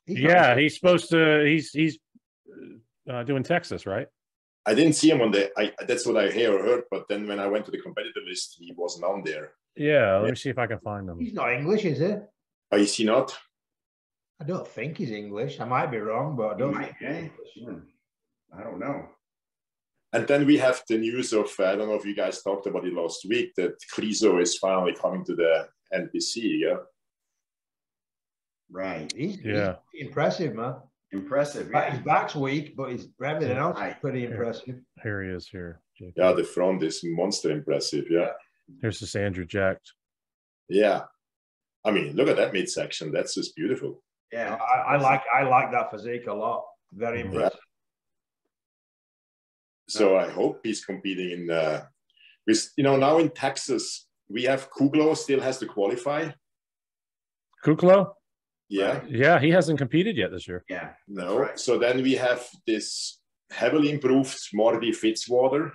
yeah, he's supposed to. He's he's uh, doing Texas, right? I didn't see him on the. I, that's what I hear or heard. But then when I went to the competitor list, he wasn't on there. Yeah, let me see if I can find him. He's not English, is he? Oh, is he not? I don't think he's English. I might be wrong, but I don't. Might, yeah. I don't know. and then we have the news of I don't know if you guys talked about it last week that Krizo is finally coming to the NPC. Yeah. Right. He's, Yeah. he's impressive, man. Impressive. Back- Yeah. His back's weak, but his everything else is pretty impressive. Here he is. Here, Jake. Yeah, the front is monster impressive. Yeah. Here's this Andrew Jacked. Yeah. I mean, look at that midsection. That's just beautiful. Yeah. I, I like I like that physique a lot. Very Yeah. impressive. So I hope he's competing in uh with you know now in Texas we have Kuglo still has to qualify. Kuklo? Yeah. Yeah, he hasn't competed yet this year. Yeah. No. right. So then we have this heavily improved Marty Fitzwater.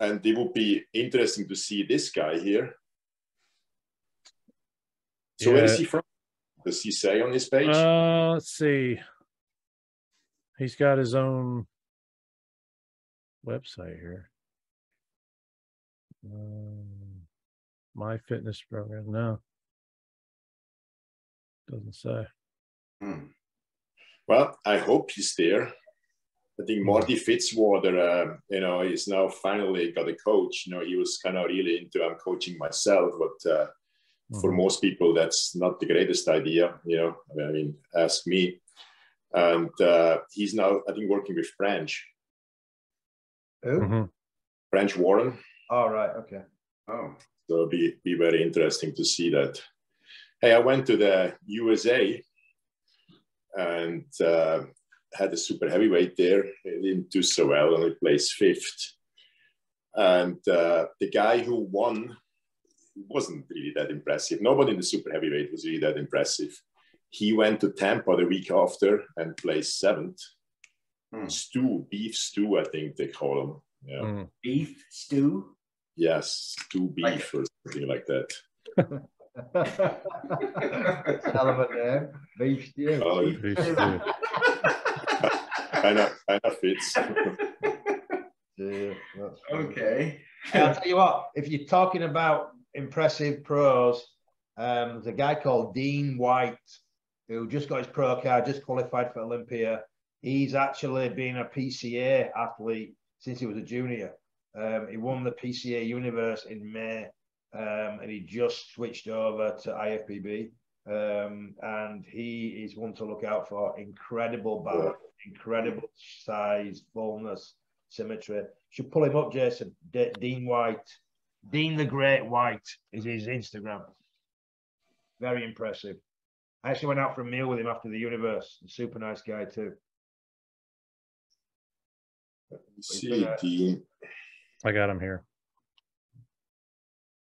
And it would be interesting to see this guy here. So where is he from? Does he say on his page? Uh, let's see. He's got his own website here. Um, my fitness program. No, doesn't say. Hmm. Well, I hope he's there. I think Marty Fitzwater, uh, you know, he's now finally got a coach. You know, he was kind of really into I'm coaching myself, but uh, for Mhm. most people, that's not the greatest idea. You know, I mean, ask me. And uh, he's now, I think, working with French. Who? Mhm. Branch Warren. All right. Okay. Oh. So it'll be be very interesting to see that. Hey, I went to the USA and uh, had a super heavyweight there. It didn't do so well, only placed fifth. And uh, the guy who won wasn't really that impressive. Nobody in the super heavyweight was really that impressive. He went to Tampa the week after and placed seventh. Hmm. Stew, beef stew, I think they call him. Yeah. Mhm. Beef stew. Yes, stew beef Like- or something like that. <laughs> <laughs> Hell of a name. Beef stew. Oh, Beef stew. kind of kind of fits. Yeah, okay. Hey, I'll tell you what, if you're talking about impressive pros, um, there's a guy called Dean White who just got his pro card, just qualified for Olympia. He's actually been a PCA athlete since he was a junior. Um, he won the PCA Universe in May, um, and he just switched over to IFBB. Um, and he is one to look out for. Incredible back, incredible size, fullness, symmetry. Should pull him up, Jason. D- Dean White, Dean the Great White is his Instagram. Very impressive. I actually went out for a meal with him after the universe. Super nice guy too. See, Dean. I got him here.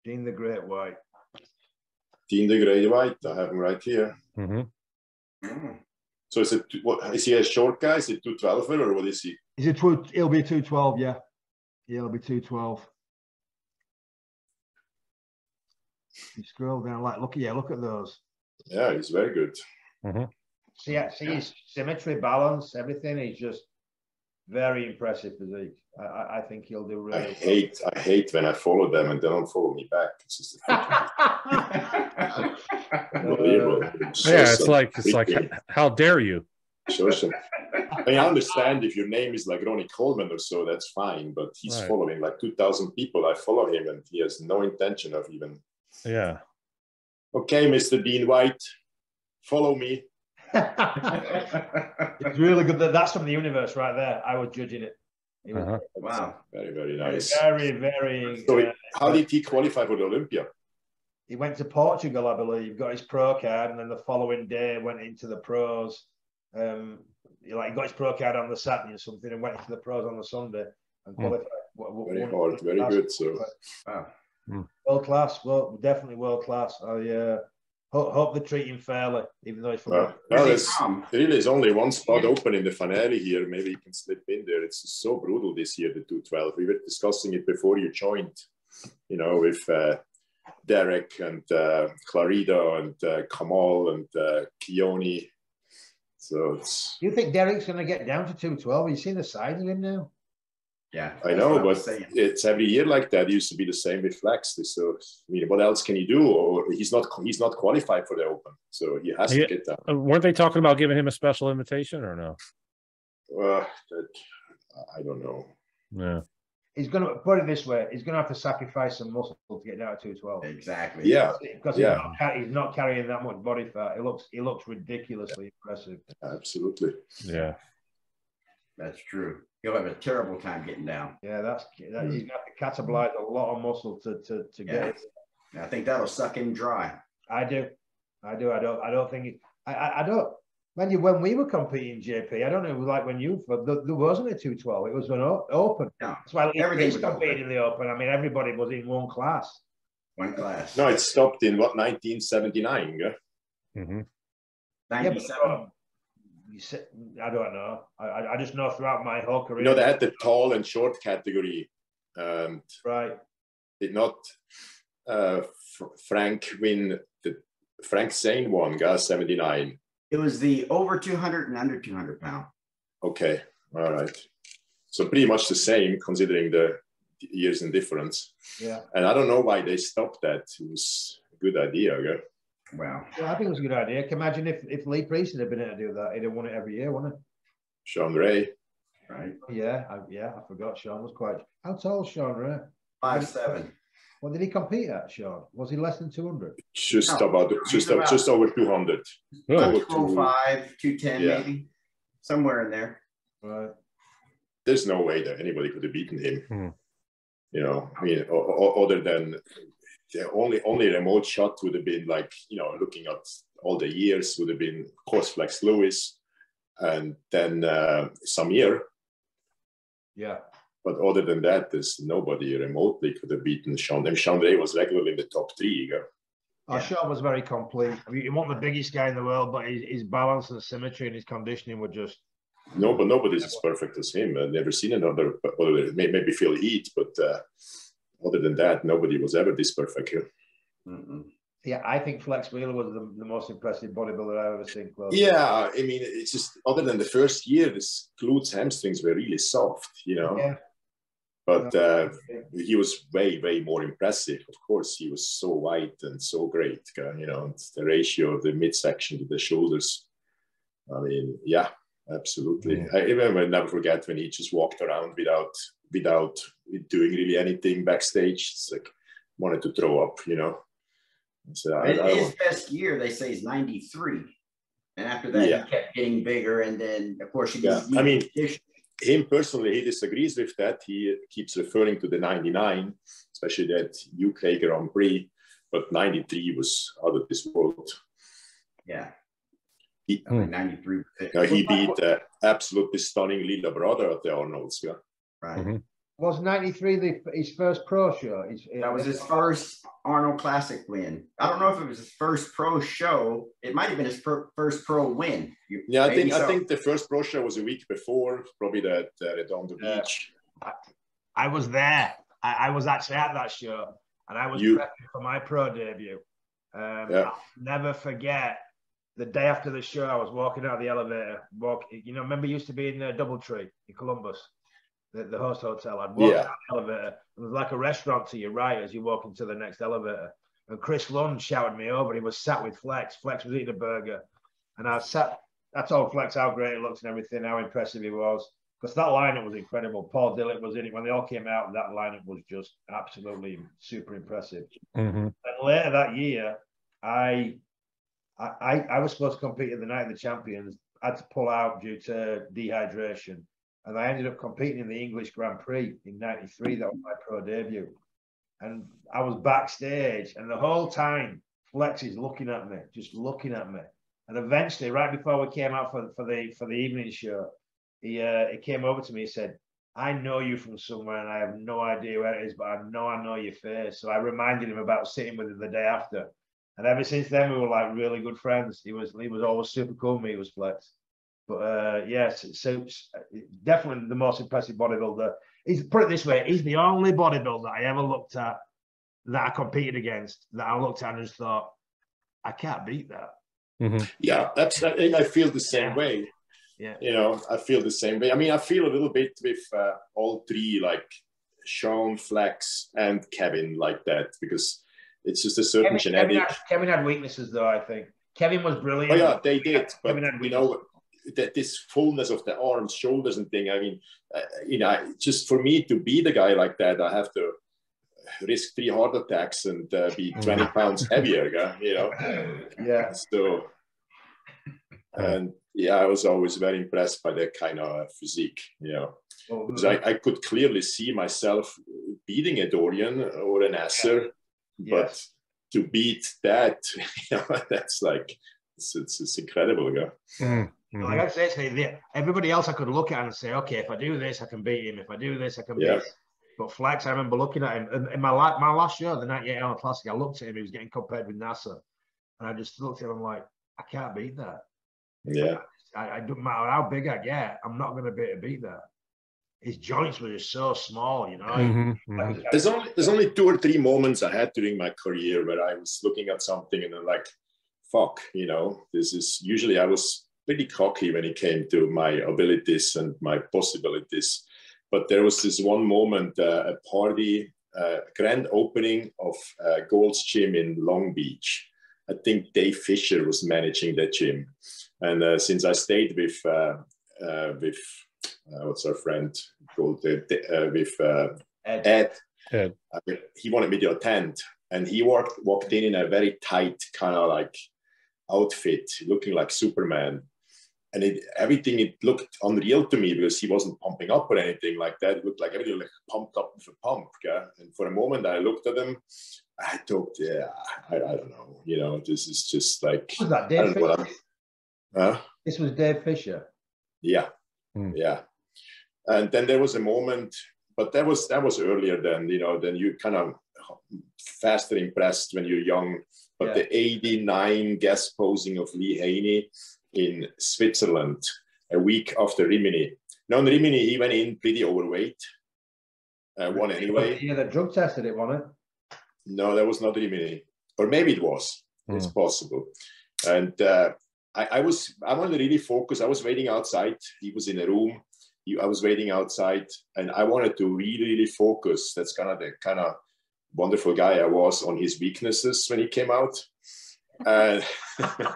Dean the Great White. Dean the Great White. I have him right here. hmm Hmm. So is it what is he a short guy? Is it 212 or what is he? Is it? Two, it'll be two twelve. Yeah, yeah, it'll be two twelve. You scroll down, like look, yeah, look at those. Yeah, he's very good. See, see his symmetry, balance, everything. He's just very impressive physique. I, I, I think he'll do I really. well. hate I hate when I follow them and they don't follow me back. It's just <laughs> <laughs> unbelievable. Uh, so Yeah, it's like it's like freaking- how dare you? so some- I mean, I understand if your name is like Ronnie Coleman or so, that's fine. But he's Right. following like 2,000 people. I follow him, and he has no intention of even. Yeah. Okay, Mr. Dean White, follow me. <laughs> it's really good. That that's from the universe right there. I was judging it. It was Uh-huh. wow. Very, very nice. Very, very. So, uh, how did he qualify for the Olympia? he went to Portugal, I believe, got his pro card, and then the following day went into the pros. Um, he, like he got his pro card on the Saturday or something, and went into the pros on the Sunday and Hmm. qualified. What- what- Very hard, very class- good. So, Wow. World class, well, definitely world class. I uh, hope, hope they treat him fairly, even though he's from. well, he there's really is only one spot open in the finale here. Maybe you can slip in there. It's so brutal this year, the 212. We were discussing it before you joined, you know, with uh, Derek and uh, Clarida and uh, Kamal and uh, Keone. So it's, Do you think Derek's going to get down to 212? You seen the size of him now? Yeah. I know, but saying. it's every year like that. It used to be the same with Flex. So, I mean, what else can you do? Or he's not he's not qualified for the Open, so he has Yeah. to get down. Uh, weren't they talking about giving him a special invitation or no? Uh, that, I don't know. Yeah. He's going to put it this way: he's going to have to sacrifice some muscle to get down to two twelve. Exactly. Yeah, because Yeah. he's, not, he's not carrying that much body fat. He looks he looks ridiculously impressive. absolutely. Yeah. That's true. He'll have a terrible time getting down. Yeah, that's that, he's going to have to catabolize a lot of muscle to to to get it. I think that'll suck him dry. I do, I do. I don't. I don't think. It, I, I I don't. When you when we were competing, JP, I don't know. Like when you, but there, there wasn't a two twelve. It was an o- open. No, That's why everything everything was was competing in the open. I mean, everybody was in one class. one class. No, it stopped in what 1979. Yeah? hmm Yeah, but, 97. um, you said, I don't know. I, I I just know throughout my whole career. You know, they had the tall and short category. And right. did not uh, Fr- Frank win the Frank Zane won, guys, 79. It was the over 200 and under 200 pound. Okay, all right. So pretty much the same considering the years in difference. Yeah. And I don't know why they stopped that. It was a good idea. Yeah? Wow. Yeah, I think it was a good idea. Can imagine if, if Lee Priest had been able to do that, he'd have won it every year, wouldn't it? Shawn Ray. Right. Yeah, I, yeah, I forgot Shawn was quite. How tall is Shawn Ray? Five seven. What did he compete at, Shawn? Was he less than 200? Just No, about just about- just over 200. Oh, Over 205, 210 Yeah. maybe. Somewhere in there. Right. There's no way that anybody could have beaten him. Hmm. You know, I mean, o- o- other than the only only remote shot would have been like you know looking at all the years would have been of course Flex Lewis, and then uh, Samir. Yeah. But other than that, there's nobody remotely could have beaten Shawn. And Shawn Ray was regularly in the top three. yeah. Our Yeah. shot was very complete. I mean, he wasn't the biggest guy in the world, but his, his balance and symmetry and his conditioning were just No, but nobody's as perfect as him. I've never seen another. Other maybe Phil Heath, but uh, other than that, nobody was ever this perfect. Here. Mm-mm. yeah. I think Flex Wheeler was the, the most impressive bodybuilder I've ever seen close. Yeah, I mean, it's just other than the first year, his glutes, hamstrings were really soft, you know. Yeah. But uh, he was way, way more impressive. Of course, he was so white and so great. uh, You know, it's the ratio of the midsection to the shoulders. I mean, yeah, absolutely. Mm. I even will never forget when he just walked around without without doing really anything backstage. It's like wanted to throw up, you know. So I, I, His best year, they say, is 93. And after that, Yeah. he kept getting bigger. And then, of course, he Yeah, I mean, him personally, he disagrees with that. He keeps referring to the 99, especially that UK Grand Prix, but 93 was out of this world. yeah. He, I mean, 93. uh, he beat uh, absolutely stunning Lee Labrada at the Arnolds. Yeah. Right. Mhm. Was 93 the, his first pro show? His, That was his first Arnold Classic win. I don't know if it was his first pro show. It might have been his fir- first pro win. Yeah, I maybe think I think the first pro show was a week before, probably that uh, Redondo Yeah. Beach. I was there. I, I was actually at that show, and I was You- prepping for my pro debut. Um, Yeah. I'll never forget the day after the show. I was walking out of the elevator. Walk, you know, remember, it used to be in uh, DoubleTree in Columbus, the, the host hotel. I'd walk Yeah. out the elevator. And there's like a restaurant to your right as you walk into the next elevator. And Chris Lund shouted me over. He was sat with Flex. Flex was eating a burger, and I sat. I told Flex how great he looked and everything, how impressive he was because that lineup was incredible. Paul Dillett was in it when they all came out. That lineup was just absolutely super impressive. hmm And later that year, I, I, I, I was supposed to compete in the night of the champions. I had to pull out due to dehydration, and I ended up competing in the English Grand Prix in '93. That was my pro debut, and I was backstage, and the whole time Flex is looking at me, just looking at me. And eventually, right before we came out for, for the for the evening show, he uh, he came over to me. He said, "I know you from somewhere, and I have no idea where it is, but I know I know your face." So I reminded him about sitting with him the day after, and ever since then we were like really good friends. He was he was always super cool. Me he was Flex, but uh, yes, so, so definitely the most impressive bodybuilder. He's put it this way: he's the only bodybuilder I ever looked at that I competed against that I looked at and just thought, I can't beat that. hmm Yeah, that's. I, I feel the same Yeah. way. Yeah. You know, I feel the same way. I mean, I feel a little bit with uh, all three, like Shawn, Flex, and Kevin, like that, because it's just a certain Kevin, Kevin, had, Kevin had weaknesses though. I think Kevin was brilliant. Oh yeah, they did, but Kevin had you know, that this fullness of the arms, shoulders, and thing. I mean, uh, you know, just for me to be the guy like that, I have to risk three heart attacks and uh, be mm. 20 pounds heavier, you know? Yeah. So, and yeah, I was always very impressed by that kind of physique, you know. Because I, I could clearly see myself beating a Dorian or a Nasser, yes. but to beat that, <laughs> you know, that's like, it's, it's, it's incredible. Yeah. Mm-hmm. Like I say, everybody else I could look at and say, okay, if I do this, I can beat him. If I do this, I can yeah. beat him. But Flex, I remember looking at him in my my last year, the 98 Arnold Classic. I looked at him; he was getting compared with Nasser. and I just looked at him like, I can't beat that. Yeah, I, I don't matter how big I get, I'm not going to be able to beat that. His joints were just so small, you know. Mm-hmm, mm-hmm. There's only there's only two or three moments I had during my career where I was looking at something and I'm like, fuck, you know, this is usually I was pretty cocky when it came to my abilities and my possibilities. But there was this one moment, uh, a party, uh, grand opening of uh, Gold's Gym in Long Beach. I think Dave Fisher was managing that gym, and uh, since I stayed with uh, uh, with what's our friend called? With Ed, Ed, Ed. he wanted me to attend, and he walked walked in in a very tight kind of like outfit, looking like Superman and it, everything it looked unreal to me because he wasn't pumping up or anything like that. It looked like everything like pumped up with a pump. Okay? And for a moment, I looked at him. I thought, yeah, I, I don't know. You know, this is just like. Was that Dave Fisher? Huh? This was Dave Fisher. Yeah, hmm. yeah. And then there was a moment, but that was that was earlier. than you know, then you kind of faster impressed when you're young. But yeah. the '89 guest posing of Lee Haney in Switzerland a week after Rimini. Now, in Rimini, he went in pretty overweight. Uh, won anyway. Yeah, the drug tested it, wasn't it? No, that was not Rimini. Or maybe it was. Mm. It's possible. And uh, I, I, was, I wanted to really focus. I was waiting outside. He was in a room. He, I was waiting outside and I wanted to really, really focus. That's kind of the kind of wonderful guy I was on his weaknesses when he came out. Uh, <laughs>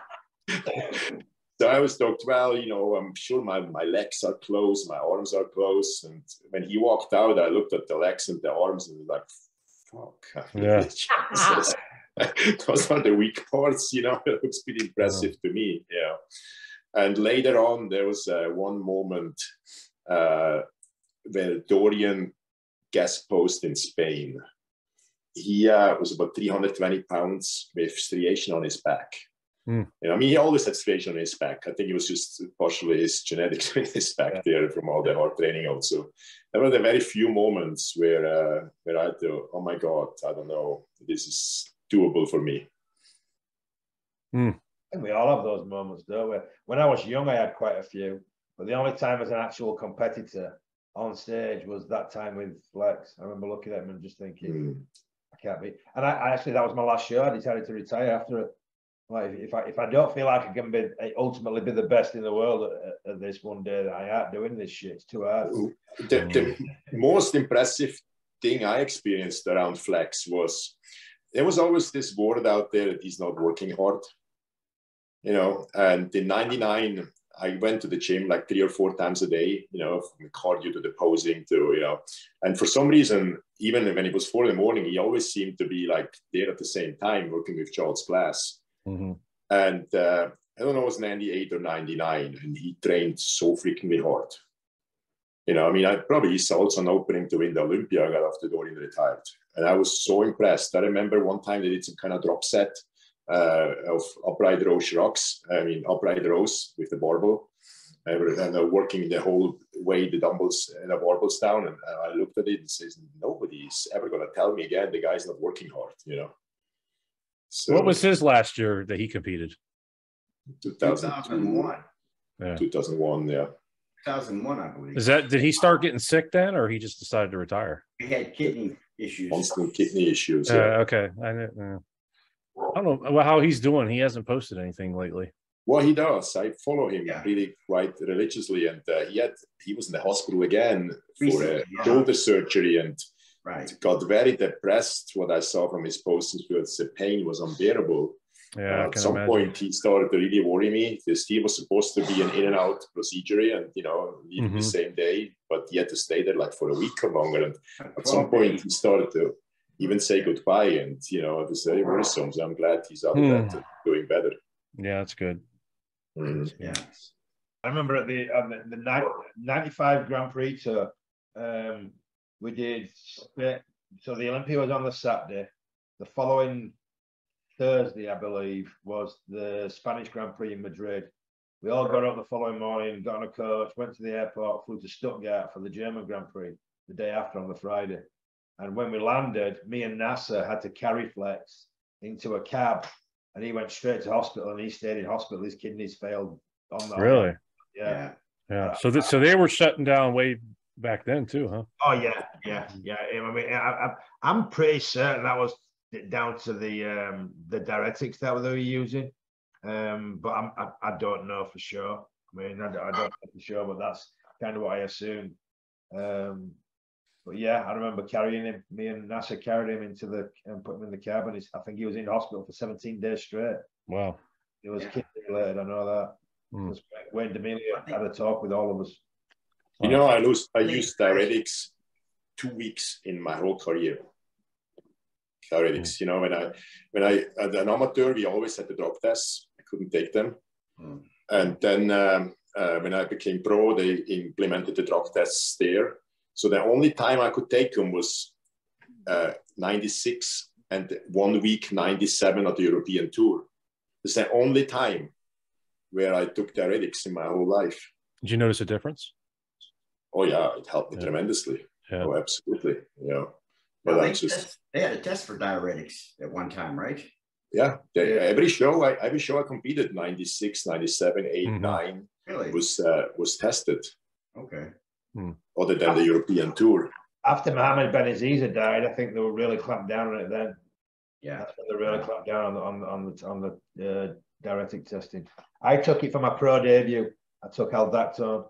<laughs> so I was talked, well, you know, I'm sure my, my legs are closed, my arms are closed. And when he walked out, I looked at the legs and the arms and like, fuck. Yeah. <laughs> <laughs> Those are the weak parts, you know, <laughs> it looks pretty impressive yeah. to me. Yeah. And later on, there was uh, one moment uh, where Dorian guest post in Spain. He uh, was about 320 pounds with striation on his back Mm. You know, I mean, he always had straight on his back. I think it was just partially his genetics <laughs> in his back yeah. there from all the hard training. Also, there were the very few moments where uh, where I thought, "Oh my God, I don't know, this is doable for me." Mm. I think we all have those moments, don't we? When I was young, I had quite a few, but the only time as an actual competitor on stage was that time with Flex. I remember looking at him and just thinking, mm. "I can't be." And I, I actually, that was my last show. I decided to retire after it. Like if I if I don't feel like I can be eh, ultimately be the best in the world at, at this one day, I ain't doing this shit. It's too hard. The, the mm. most impressive thing I experienced around Flex was there was always this word out there that he's not working hard. You know, and in '99, I went to the gym like three or four times a day, you know, from cardio to the posing to, you know, and for some reason, even when it was four in the morning, he always seemed to be like there at the same time working with Charles Glass. Mm-hmm. And uh, I don't know, it was 98 or 99, and he trained so freaking hard. You know, I mean, I probably saw also an opening to win the Olympia after Dorian retired. And I was so impressed. I remember one time they did some kind of drop set uh, of upright row rocks, I mean, upright rows with the barbell. And uh, working the whole way the dumbbells and the barbells down. And I looked at it and says, nobody's ever going to tell me again the guy's not working hard, you know. So, what was his last year that he competed? 2001. Yeah. 2001, yeah. 2001, I believe. Is that did he start getting sick then, or he just decided to retire? He had kidney issues. Constant kidney issues. Uh, yeah. okay, I, uh, I don't know how he's doing. He hasn't posted anything lately. Well, he does. I follow him yeah. really quite religiously, and uh, he had he was in the hospital again for a yeah. shoulder surgery, and Right. Got very depressed. What I saw from his postings because the pain was unbearable. Yeah. Uh, at some imagine. point, he started to really worry me. This he was supposed to be an in and out procedure, and you know, mm-hmm. the same day, but he had to stay there like for a week or longer. And at some point, he started to even say goodbye, and you know, it was very worrisome. So I'm glad he's out of that, hmm. doing better. Yeah, that's good. Mm. Yeah. I remember at the on the, the 95 Grand Prix tour, um, we did so the Olympia was on the Saturday. The following Thursday, I believe, was the Spanish Grand Prix in Madrid. We all got up the following morning, got on a coach, went to the airport, flew to Stuttgart for the German Grand Prix the day after on the Friday. And when we landed, me and Nasser had to carry Flex into a cab, and he went straight to hospital. And he stayed in hospital. His kidneys failed on that. Really? Yeah. Yeah. So, th- so they were shutting down way back then too, huh? Oh yeah, yeah, yeah. I mean, I, I, am pretty certain that was down to the um, the diuretics that they were using, um, but I'm, I, I don't know for sure. I mean, I, I don't know for sure, but that's kind of what I assume. Um, but yeah, I remember carrying him. Me and Nasser carried him into the and put him in the cab, and I think he was in hospital for 17 days straight. Wow. It was yeah. kidney related. I know that. Mm. Wayne DeMilia had a talk with all of us. You know, I lose. I used diuretics two weeks in my whole career. Diuretics. You know, when I when I as an amateur, we always had the drug tests. I couldn't take them, mm. and then um, uh, when I became pro, they implemented the drug tests there. So the only time I could take them was uh, 96 and one week 97 at the European Tour. It's the only time where I took diuretics in my whole life. Did you notice a difference? Oh yeah, it helped me yeah. tremendously. Yeah. Oh, absolutely. Yeah. But well, they, just, test, they had a test for diuretics at one time, right? Yeah. They, every show I every show I competed 96, 97, 8, mm-hmm. 9 really? was uh, was tested. Okay. Hmm. Other than the European tour. After Mohammed Benaziza died, I think they were really clamped down on it then. Yeah. That's when they really clamped down on the on the on the, on the uh, diuretic testing. I took it for my pro debut. I took Aldactone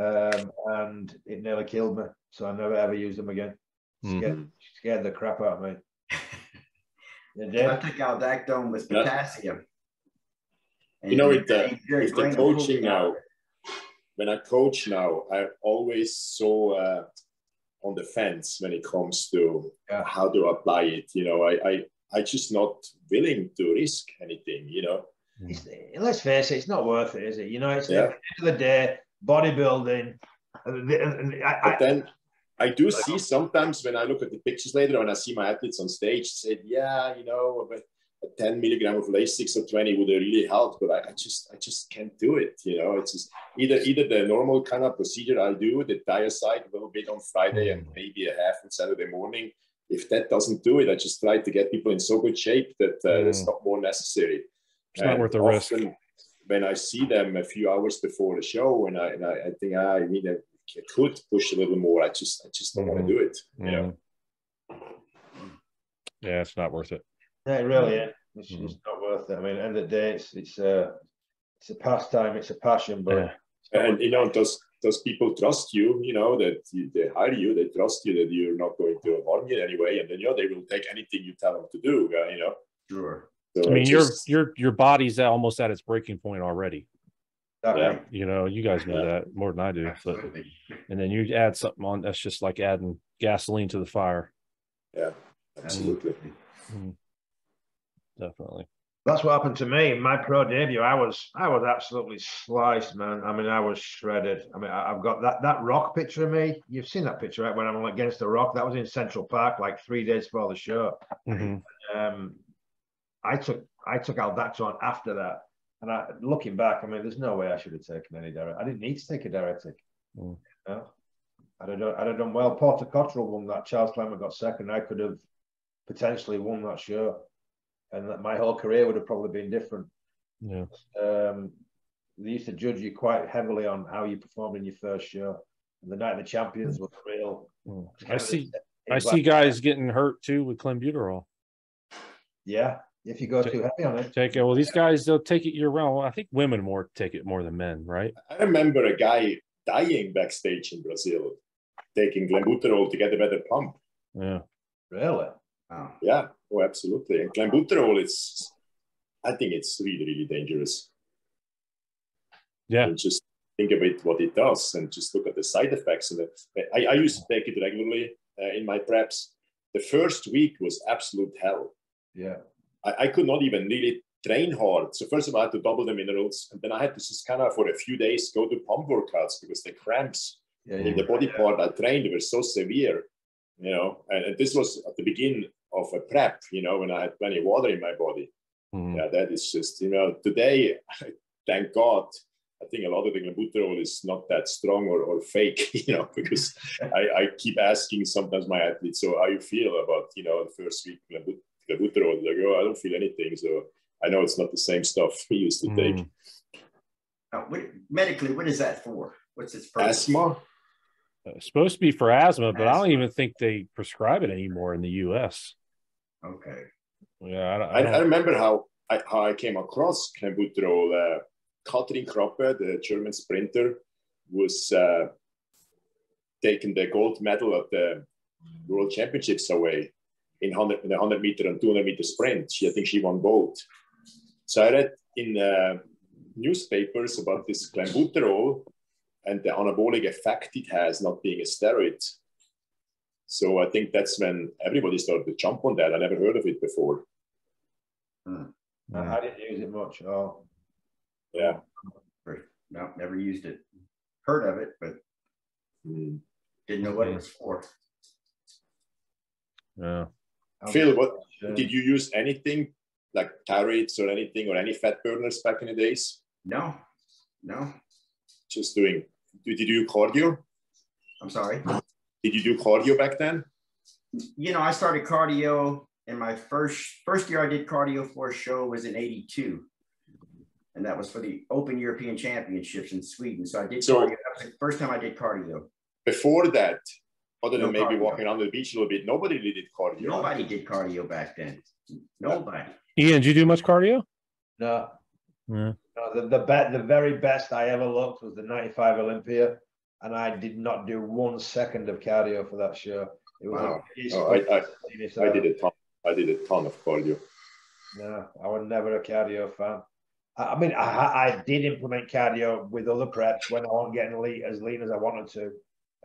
um, and it nearly killed me. So I never ever used them again. Scared, mm-hmm. scared the crap out of me. <laughs> I took Aldactone with potassium. you know, with the, with the coaching now, when I coach now, I always so uh, on the fence when it comes to yeah. how to apply it. You know, I, I I just not willing to risk anything. You know, it's, let's face it, it's not worth it, is it? You know, it's yeah. the end of the day, bodybuilding. I, but then I do see sometimes when I look at the pictures later and I see my athletes on stage said, yeah, you know, a 10 milligram of Lasix or 20 would have really help, but I, I, just I just can't do it. You know, it's just either either the normal kind of procedure I'll do, the Dyazide a little bit on Friday and maybe a half on Saturday morning. If that doesn't do it, I just try to get people in so good shape that uh, mm. it's not more necessary. It's and not worth the risk when I see them a few hours before the show, and I and I, I think ah, I mean I could push a little more. I just I just don't mm-hmm. want to do it. You know. Yeah, it's not worth it. Yeah, it really is. It's, mm-hmm. not worth it. I mean, end of the day, it's it's a it's a pastime, it's a passion, but yeah. and you know, does does people trust you? You know that you, they hire you, they trust you that you're not going to harm you anyway, and then you know they will take anything you tell them to do. Uh, you know. Sure. So I mean, just, your your your body's almost at its breaking point already. Yeah. You know, you guys know yeah. that more than I do. But, and then you add something on that's just like adding gasoline to the fire. Yeah, absolutely. Mm-hmm. Definitely. That's what happened to me. My pro debut, I was I was absolutely sliced, man. I mean, I was shredded. I mean, I, have got that that rock picture of me. You've seen that picture, right? When I'm against the rock. That was in Central Park, like three days before the show. Mm-hmm. Um, I took I took Aldactone after that, and I, looking back, I mean, there's no way I should have taken any diuretic. I didn't need to take a diuretic. Mm. You know? I'd have, done, I'd have done well. Porter Cottrell won that. Charles Clement got second. I could have potentially won that show, and that my whole career would have probably been different. Yeah. Um, they used to judge you quite heavily on how you performed in your first show. And the night of the champions was real. Mm. I see. I see guys getting hurt too with clenbuterol. Yeah, if you go too heavy on it. Take it. Well, these guys they'll take it year round. I think women more take it more than men, right? I remember a guy dying backstage in Brazil, taking clenbuterol to get a better pump. Yeah. Really? Wow. Yeah. Oh, absolutely. And clenbuterol is I think it's really, really dangerous. Yeah. And just think about what it does and just look at the side effects. And I, I used to take it regularly uh, in my preps. The first week was absolute hell. Yeah. I, I could not even really train hard. So first of all, I had to double the minerals, and then I had to just kind of for a few days go to pump workouts because the cramps Yeah. in the body part I trained were so severe, you know. And, and this was at the beginning of a prep, you know, when I had plenty of water in my body. Mhm. Yeah, that is just, you know, today, <laughs> thank God, I think a lot of the clenbuterol is not that strong or, or fake, <laughs> you know, because <laughs> I, I keep asking sometimes my athletes, so how you feel about, you know, the first week clenbu- clenbuterol? They go, I don't feel anything. So I know it's not the same stuff <laughs> we used to take. Mhm. Now, what, medically, what is that for? What's its purpose? Asthma, It's supposed to be for asthma, but I don't even think they prescribe it anymore in the U.S. Okay. Yeah, I, don't- I I, don't- I remember how I, how I came across clenbuterol. Uh, Katrin Krabbe, the German sprinter, was uh, taking the gold medal at the World Championships away in 100, in the 100 meter and 200 meter sprint. She, I think she won both. So I read in uh, newspapers about this clenbuterol and the anabolic effect it has not being a steroid. So I think that's when everybody started to jump on that. I never heard of it before. I, I didn't use it much. Oh, Yeah. No, never used it. Heard of it, but Mm. didn't know what it was for. yeah. I'm Phil, what did you use anything like thyroids or anything or any fat burners back in the days? No, no. Just doing. Did you do cardio? I'm sorry. Did you do cardio back then? You know, I started cardio in my first first year I did cardio for a show was in 82. And that was for the Open European Championships in Sweden. So I did So- cardio. That was the first time I did cardio. Before that, other than No maybe cardio. walking on the beach a little bit, nobody did cardio. Nobody did cardio back then. Nobody. Ian, did you do much cardio? No, Yeah. no. The the, be- the very best I ever looked was the '95 Olympia, and I did not do one second of cardio for that show. It was Wow. Oh, I- I- I did a ton. I did a ton of cardio. No, I was never a cardio fan. I, I mean, I, I did implement cardio with other preps when I wasn't getting lean, as lean as I wanted to.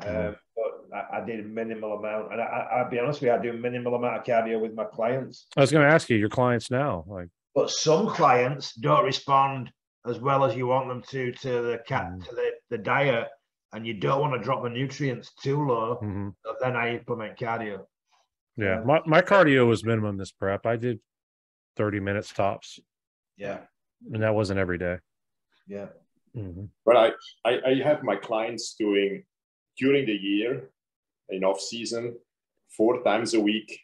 Um, but I, I did a minimal amount, and I, I, I'll be honest with you, I do a minimal amount of cardio with my clients. I was going to ask you, your clients now, like, But some clients don't respond as well as you want them to to the cat Mm. to the, the diet, and you don't want to drop the nutrients too low. mhm. So then I implement cardio. yeah, my, my cardio was minimum this prep. I did 30 minutes tops, Yeah, and that wasn't every day. yeah, Mhm. But I, I, I have my clients doing during the year in off season, four times a week,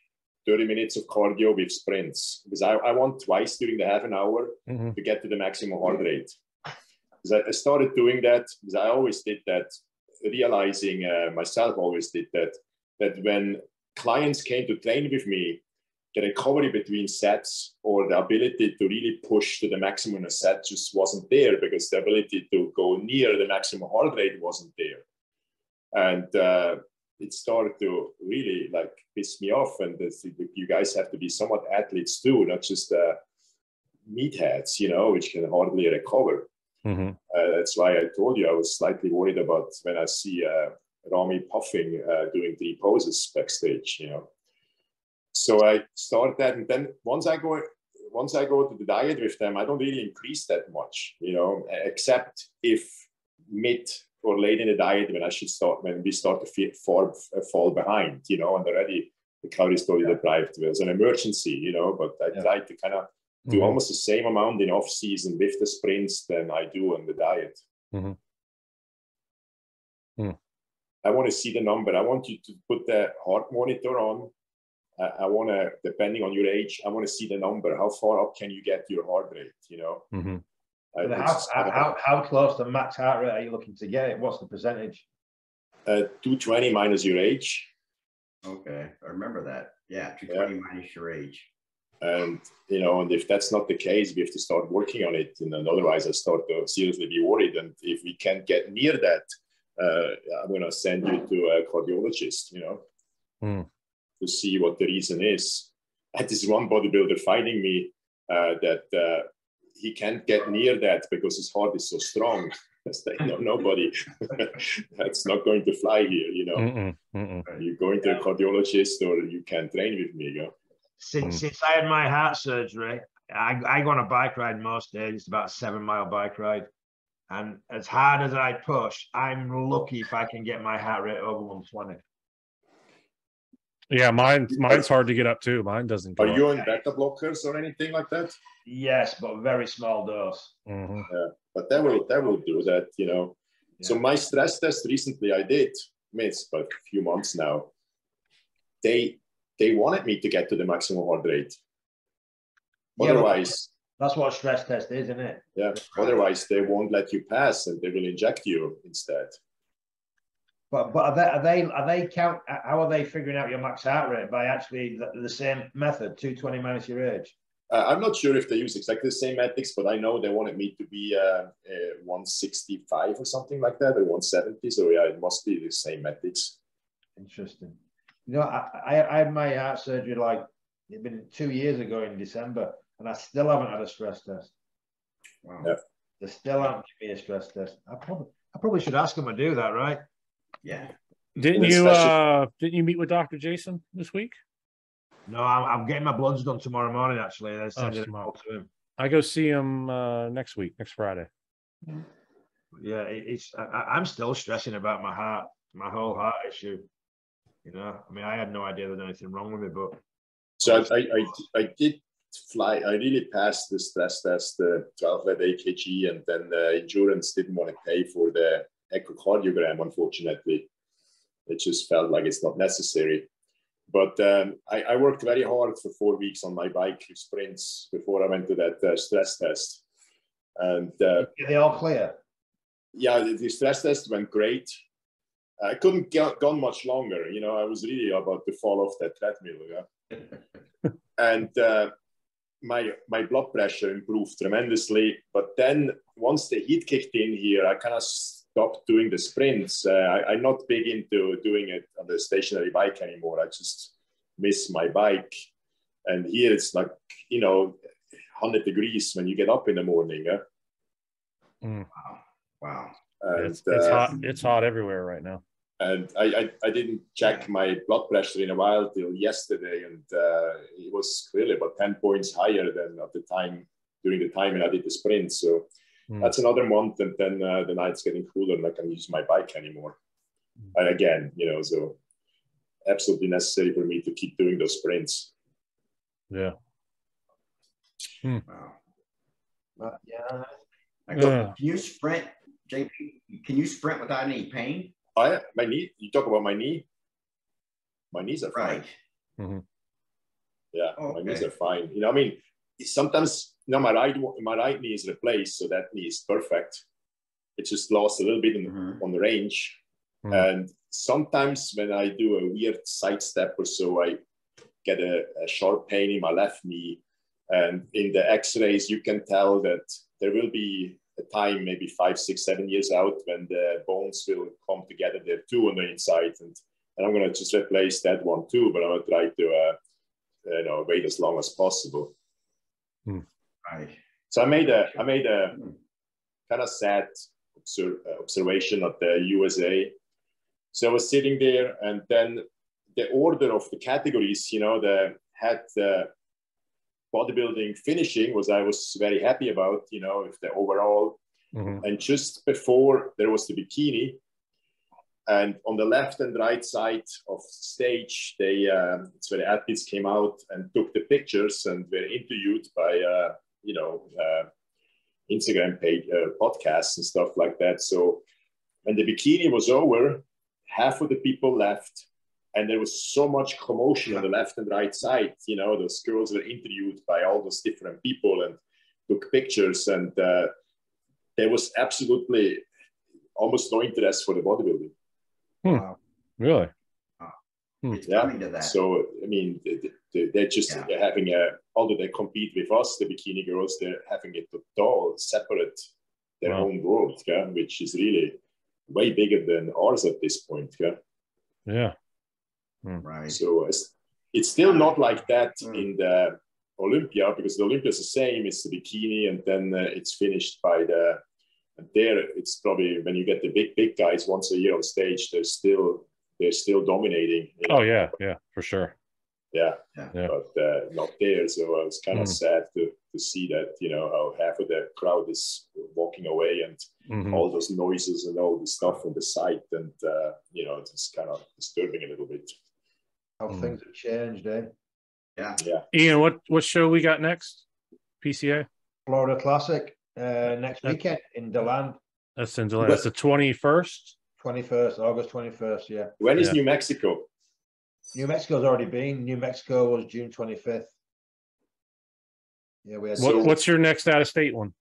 30 minutes of cardio with sprints. Because I, I want twice during the half an hour Mhm. to get to the maximum heart rate. Because I, I started doing that because I always did that, realizing uh, myself always did that, that when clients came to train with me, the recovery between sets or the ability to really push to the maximum in a set just wasn't there because the ability to go near the maximum heart rate wasn't there. And uh, it started to really like piss me off. And this, you guys have to be somewhat athletes too, not just uh, meatheads, you know, which can hardly recover. Mhm. Uh, that's why I told you I was slightly worried about when I see uh, Ramy puffing uh, doing three poses backstage, you know. So I start that, and then once I go, once I go to the diet with them, I don't really increase that much, you know, except if mid or late in the diet when I should start when we start to fe- fall uh, fall behind, you know, and already the calorie story deprived was an emergency, you know. But I Yeah. try to kind of do Mhm. almost the same amount in off season with the sprints than I do on the diet. Mhm. Hmm. I want to see the number. I want you to put the heart monitor on. I, I want to, depending on your age, I want to see the number. How far up can you get your heart rate? You know, Mhm. I- But how, how, how close to max heart rate are you looking to get? it? What's the percentage? uh, 220 minus your age. Okay. I remember that. Yeah. 220 minus your age. And you know, and if that's not the case, we have to start working on it. And then otherwise, I start to seriously be worried. And if we can't get near that, uh, I'm going to send you to a cardiologist. You know, Hmm. to see what the reason is. I had this one bodybuilder finding me uh, that uh, he can't get near that because his heart is so strong. <laughs> no, nobody, <laughs> that's not going to fly here. You know, mm-mm, mm-mm. you're going to a cardiologist or you can train with me. You know? Since mm. since I had my heart surgery, I, I go on a bike ride most days. It's about a seven mile bike ride. And as hard as I push, I'm lucky if I can get my heart rate over 120. Yeah, mine mine's hard to get up too. Mine doesn't. Are you on beta blockers or anything like that? Yes, but very small dose. Mm-hmm. Yeah, but that will that will do that. You know. Yeah. So my stress test recently I did. I mean, it's about a few months now. They they wanted me to get to the maximum heart rate. Otherwise, that's what stress test is, isn't it? Yeah. Otherwise, they won't let you pass, and they will inject you instead. But but are they are they are they count? How are they figuring out your max heart rate by actually the, the same method, two twenty minus your age? Uh, I'm not sure if they use exactly the same metrics, but I know they wanted me to be uh, uh, 165 or something like that, or 170. So yeah, it must be the same metrics. Interesting. You know, I, I, I had my heart surgery like it been two years ago in December, and I still haven't had a stress test. Wow. Yeah. They still haven't given me a stress test. I probably I probably should ask them to do that, right? Yeah. Didn't you uh didn't you meet with Dr. Jason this week? No, I'm, I'm getting my bloods done tomorrow morning actually. I oh, tomorrow. to him. I go see him uh next week, next Friday. Yeah, it's I, I'm still stressing about my heart, my whole heart issue. You know, I mean, I had no idea there's anything wrong with me, but so I, I, I did fly. I really passed the stress test, the 12 lead EKG, and then the endurance didn't want to pay for the echocardiogram, unfortunately. It just felt like it's not necessary. But um, I, I, worked very hard for four weeks on my bike sprints before I went to that uh, stress test. And uh, they all clear. Yeah, the, the, stress test went great. I couldn't get gone much longer. You know, I was really about to fall off that treadmill. Yeah? <laughs> and uh, my my blood pressure improved tremendously. But then once the heat kicked in here, I kind of stopped doing the sprints. Uh, I, am not big into doing it on the stationary bike anymore. I just miss my bike. And here it's like, you know, 100 degrees when you get up in the morning. Huh? Mm. Wow. Wow. And, it's, it's uh, hot. It's hot everywhere right now. And I, I, I, didn't check my blood pressure in a while till yesterday, and uh, it was clearly about 10 points higher than at the time during the time when I did the sprint. So Mm. That's another month, and then uh, the night's getting cooler, and I can use my bike anymore. Mm. And again, you know, so absolutely necessary for me to keep doing those sprints. Yeah. Hmm. Wow. yeah. yeah. Can you sprint, JP? Can you sprint without any pain? I my knee. You talk about my knee. My knees are fine. Right. Mm-hmm. Yeah, okay. my knees are fine. You know, I mean, sometimes know, my right my right knee is replaced, so that knee is perfect. It just lost a little bit mm-hmm. on the range, mm-hmm. and sometimes when I do a weird side step or so, I get a, a sharp pain in my left knee, and in the X-rays you can tell that there will be a time, maybe five, six, seven years out, when the bones will come together there too on the inside, and and I'm going to just replace that one too, but I'm going to try to uh, you know wait as long as possible. Hmm. So I made a I made a kind of sad observation of the USA. So I was sitting there, and then the order of the categories, you know, the had the bodybuilding finishing was I was very happy about, you know, if the overall. Mm-hmm. And just before there was the bikini, and on the left and right side of stage, they um, it's where the athletes came out and took the pictures and were interviewed by uh, you know uh, Instagram page, uh, podcasts and stuff like that. So when the bikini was over, half of the people left, and there was so much commotion on the left and right side. You know, those girls were interviewed by all those different people and took pictures, and uh, there was absolutely almost no interest for the bodybuilding. Hmm. Wow. Really? Hmm. Yeah. So I mean, they, are just yeah. having a. Although they compete with us, the bikini girls, they're having a total separate their wow. own world, yeah, which is really way bigger than ours at this point. Yeah. Yeah. Hmm. Right. So it's, it's still not like that mm. in the Olympia because the Olympia is the same. It's the bikini, and then uh, it's finished by the. There, it's probably when you get the big big guys once a year on stage, they're still they're still dominating. You know? Oh yeah, yeah, for sure. Yeah, yeah. but uh, not there. So I was kind of mm. sad to to see that you know how half of the crowd is walking away and mm-hmm. all those noises and all the stuff on the site, and uh, you know it's kind of disturbing a little bit. How mm. things have changed, eh? Yeah. Yeah. Ian, what what show we got next? PCA. Florida Classic uh, next weekend in Deland. That's in Deland. That's the twenty first. Twenty first, August twenty first. Yeah. When is Yeah. New Mexico? New Mexico's already been. New Mexico was June twenty fifth. Yeah, we had. What, what's your next out of state one?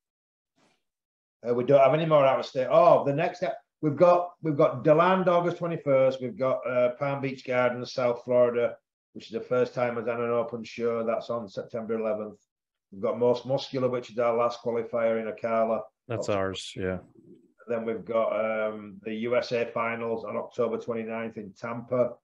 Uh, we don't have any more out of state. Oh, the next we've got we've got Deland August twenty first. We've got uh, Palm Beach Gardens, South Florida, which is the first time I've done an open show. That's on September eleventh. We've got Most Muscular, which is our last qualifier in Ocala. That's ours. Yeah. Then we've got um, the USA Finals on October 29th in Tampa.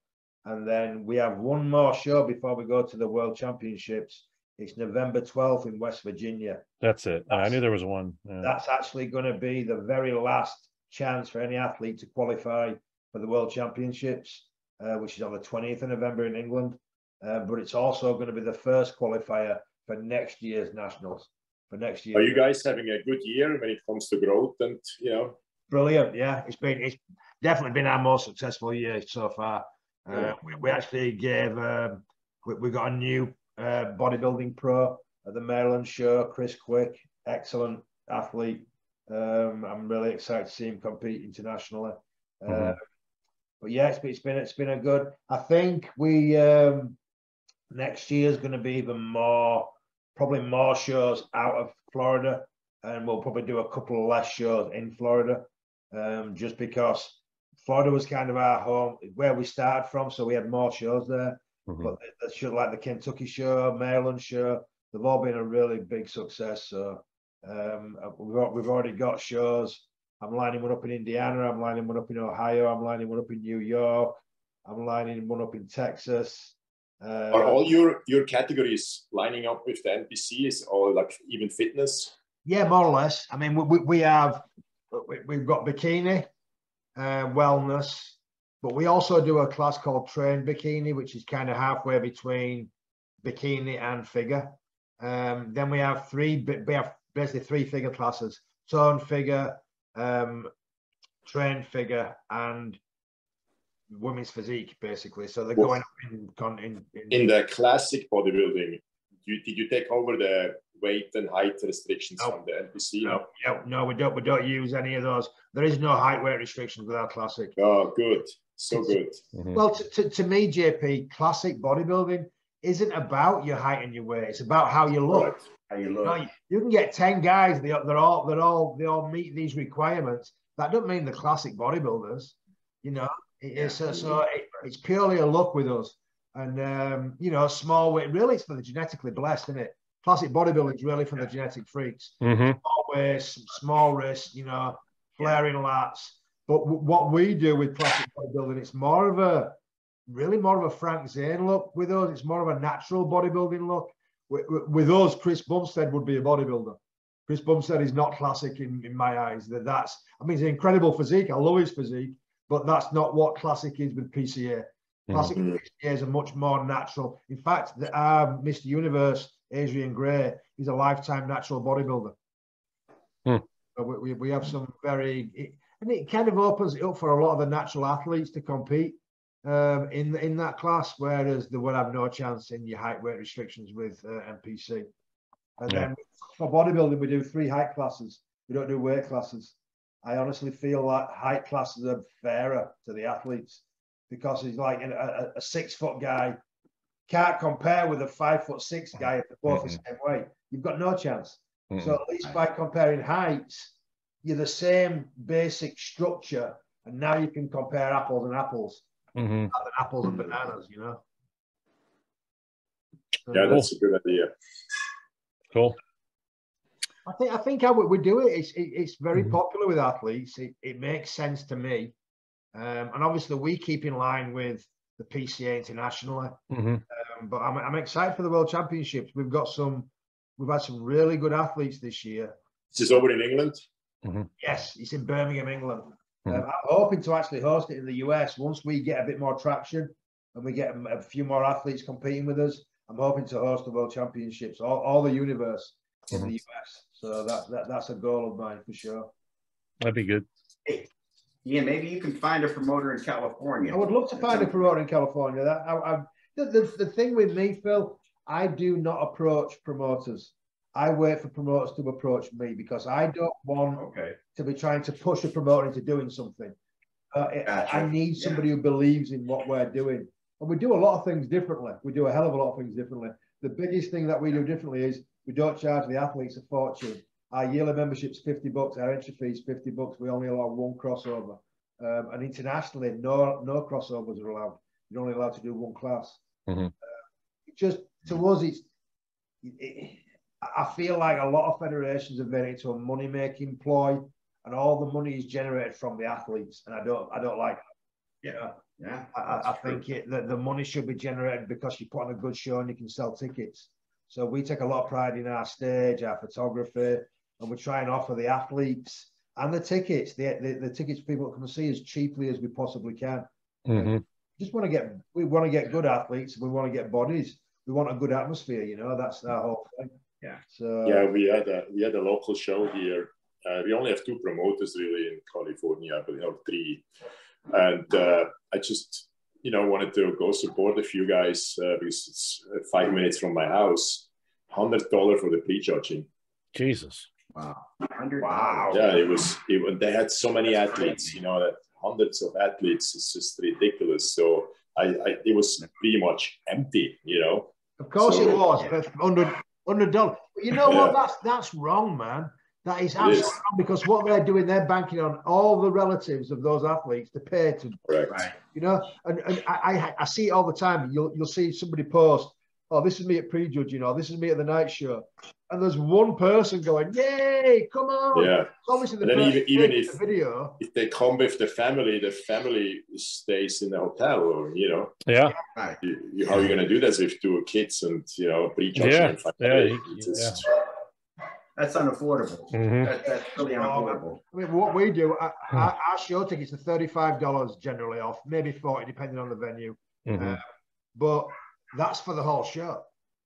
And then we have one more show before we go to the World Championships. It's November 12th in West Virginia. That's it. I knew there was one. Yeah. That's actually going to be the very last chance for any athlete to qualify for the World Championships, uh, which is on the 20th of November in England. Uh, but it's also going to be the first qualifier for next year's nationals. For next year, Are you guys having a good year when it comes to growth and you know? brilliant? Yeah, it's been it's definitely been our most successful year so far. Uh, we, we actually gave um, we, we got a new uh, bodybuilding pro at the Maryland show, Chris Quick, excellent athlete. Um, I'm really excited to see him compete internationally. Uh, Mhm. But yeah, it's been, it's been it's been a good. I think we um, next year is going to be even more, probably more shows out of Florida, and we'll probably do a couple less shows in Florida, um, just because Florida was kind of our home where we started from, so we had more shows there. Mhm. But the, the show like the Kentucky show, Maryland show, they've all been a really big success. So um, we've we've already got shows. I'm lining one up in Indiana. I'm lining one up in Ohio. I'm lining one up in New York. I'm lining one up in Texas. Uh, Are all your your categories lining up with the NPCs or like even fitness? Yeah, more or less. I mean, we, we, we have we've got bikini, uh, wellness, but we also do a class called train bikini, which is kind of halfway between bikini and figure. Um, then we have three. We have basically three figure classes: tone figure, um, train figure, and women's physique. Basically, so they're going up in in, in, In the classic bodybuilding, you, did you take over the weight and height restrictions No. from the NPC? no, no, no, we don't. We don't use any of those. There is no height weight restrictions with our classic. Oh, good. So good. Mhm. Well, to, to, to me, JP, classic bodybuilding isn't about your height and your weight. It's about how you look. Right. How you You, look. know, you- you can get ten guys. They, they're all they're all they all meet these requirements. That doesn't mean the classic bodybuilders. You know, it, it's so, so it, it's purely a look with us. And um, you know, small weight. Really, it's for the genetically blessed, isn't it? Classic bodybuilding is really for the genetic freaks Mhm. small waist, small wrist, you know, flaring lats. But w- what we do with classic bodybuilding, it's more of a really more of a Frank Zane look with us. It's more of a natural bodybuilding look. With, with- with us, Chris Bumstead would be a bodybuilder. Chris Bumstead is not classic in, in my eyes. That that's I mean, he's an incredible physique. I love his physique, but that's not what classic is with PCA. Classic. PCA is a much more natural. In fact, the, our Mr. Universe, Adrian Gray, is a lifetime natural bodybuilder. So we, we, we have some very, it, and it kind of opens it up for a lot of the natural athletes to compete um, in in that class, whereas they would have no chance in your height weight restrictions with uh, NPC. And Yeah. then for bodybuilding, we do three height classes. We don't do weight classes. I honestly feel that height classes are fairer to the athletes because he's like a, a, a six foot guy can't compare with a five foot six guy if they're both the same weight. You've got no chance. So at least by comparing heights, you're the same basic structure, and now you can compare apples and apples, Mhm. rather than apples and bananas. You know. Yeah, that's a good idea. Cool. I think I think how we, we do it, it's it, it's very Mhm. popular with athletes. It, it makes sense to me, um, and obviously we keep in line with the PCA internationally. Mhm. Um, but I'm, I'm excited for the World Championships. We've got some, we've had some really good athletes this year. This is over in England. Yes, it's in Birmingham, England. Mhm. Um, I'm hoping to actually host it in the US once we get a bit more traction and we get a, a few more athletes competing with us. I'm hoping to host the World Championships, all, all the universe in the US. So that, that that's a goal of mine for sure. That'd be good. Yeah, maybe you can find a promoter in California. I would love to find a promoter in California. That I, I, the, the, the thing with me, Phil, I do not approach promoters. I wait for promoters to approach me because I don't want Okay. to be trying to push a promoter into doing something. Uh, Gotcha. I need somebody who believes in what we're doing. And we do a lot of things differently. We do a hell of a lot of things differently. The biggest thing that we do differently is we don't charge the athletes a fortune. Our yearly membership's 50 bucks, our entry fee's 50 bucks. We only allow one crossover. Um, and internationally, no no crossovers are allowed. You're only allowed to do one class. Mhm. Uh, just to us, it's it, I feel like a lot of federations have made it into a money making ploy, and all the money is generated from the athletes, and I don't I don't like. That. Yeah, Yeah. I, I, I that's true. think it, that the money should be generated because you put on a good show and you can sell tickets. So we take a lot of pride in our stage, our photography, and we try and offer the athletes and the tickets, the, the, the tickets people come and see as cheaply as we possibly can. Mhm. Just want to get, we want to get good athletes. We want to get bodies. We want a good atmosphere. You know, that's our whole thing. Yeah. So Yeah, we had a we had a local show here. Uh, we only have two promoters really in California, but we have three. And uh, I just you know wanted to go support a few guys uh, because it's uh, five minutes from my house. Hundred dollar for the pre-judging. Jesus. Wow. Wow. Yeah, it was. It, they had so many athletes. You know that hundreds of athletes. It's just ridiculous. So I, I it was pretty much empty. You know. Of course So- it was, but hundred hundred dollars. But you know what? That's that's wrong, man. That is absolutely is. wrong because what they're doing, they're banking on all the relatives of those athletes to pay to, Correct. Right. you know. And, and I, I I see it all the time. You'll you'll see somebody post, oh, this is me at prejudging, or this is me at the night show, and there's one person going, yay, come on. Yeah. Obviously, the And then even- even if- the video, If they come with the family, the family stays in the hotel, or you know. Yeah. You, you, how are you going to do this with two kids and you know prejudging Yeah, and find yeah, you- It's just- That's unaffordable. Mhm. That, that's really unaffordable. I mean, what we do, our, our our show tickets are thirty-five dollars generally off, maybe forty, depending on the venue. Mhm. but that's for the whole show.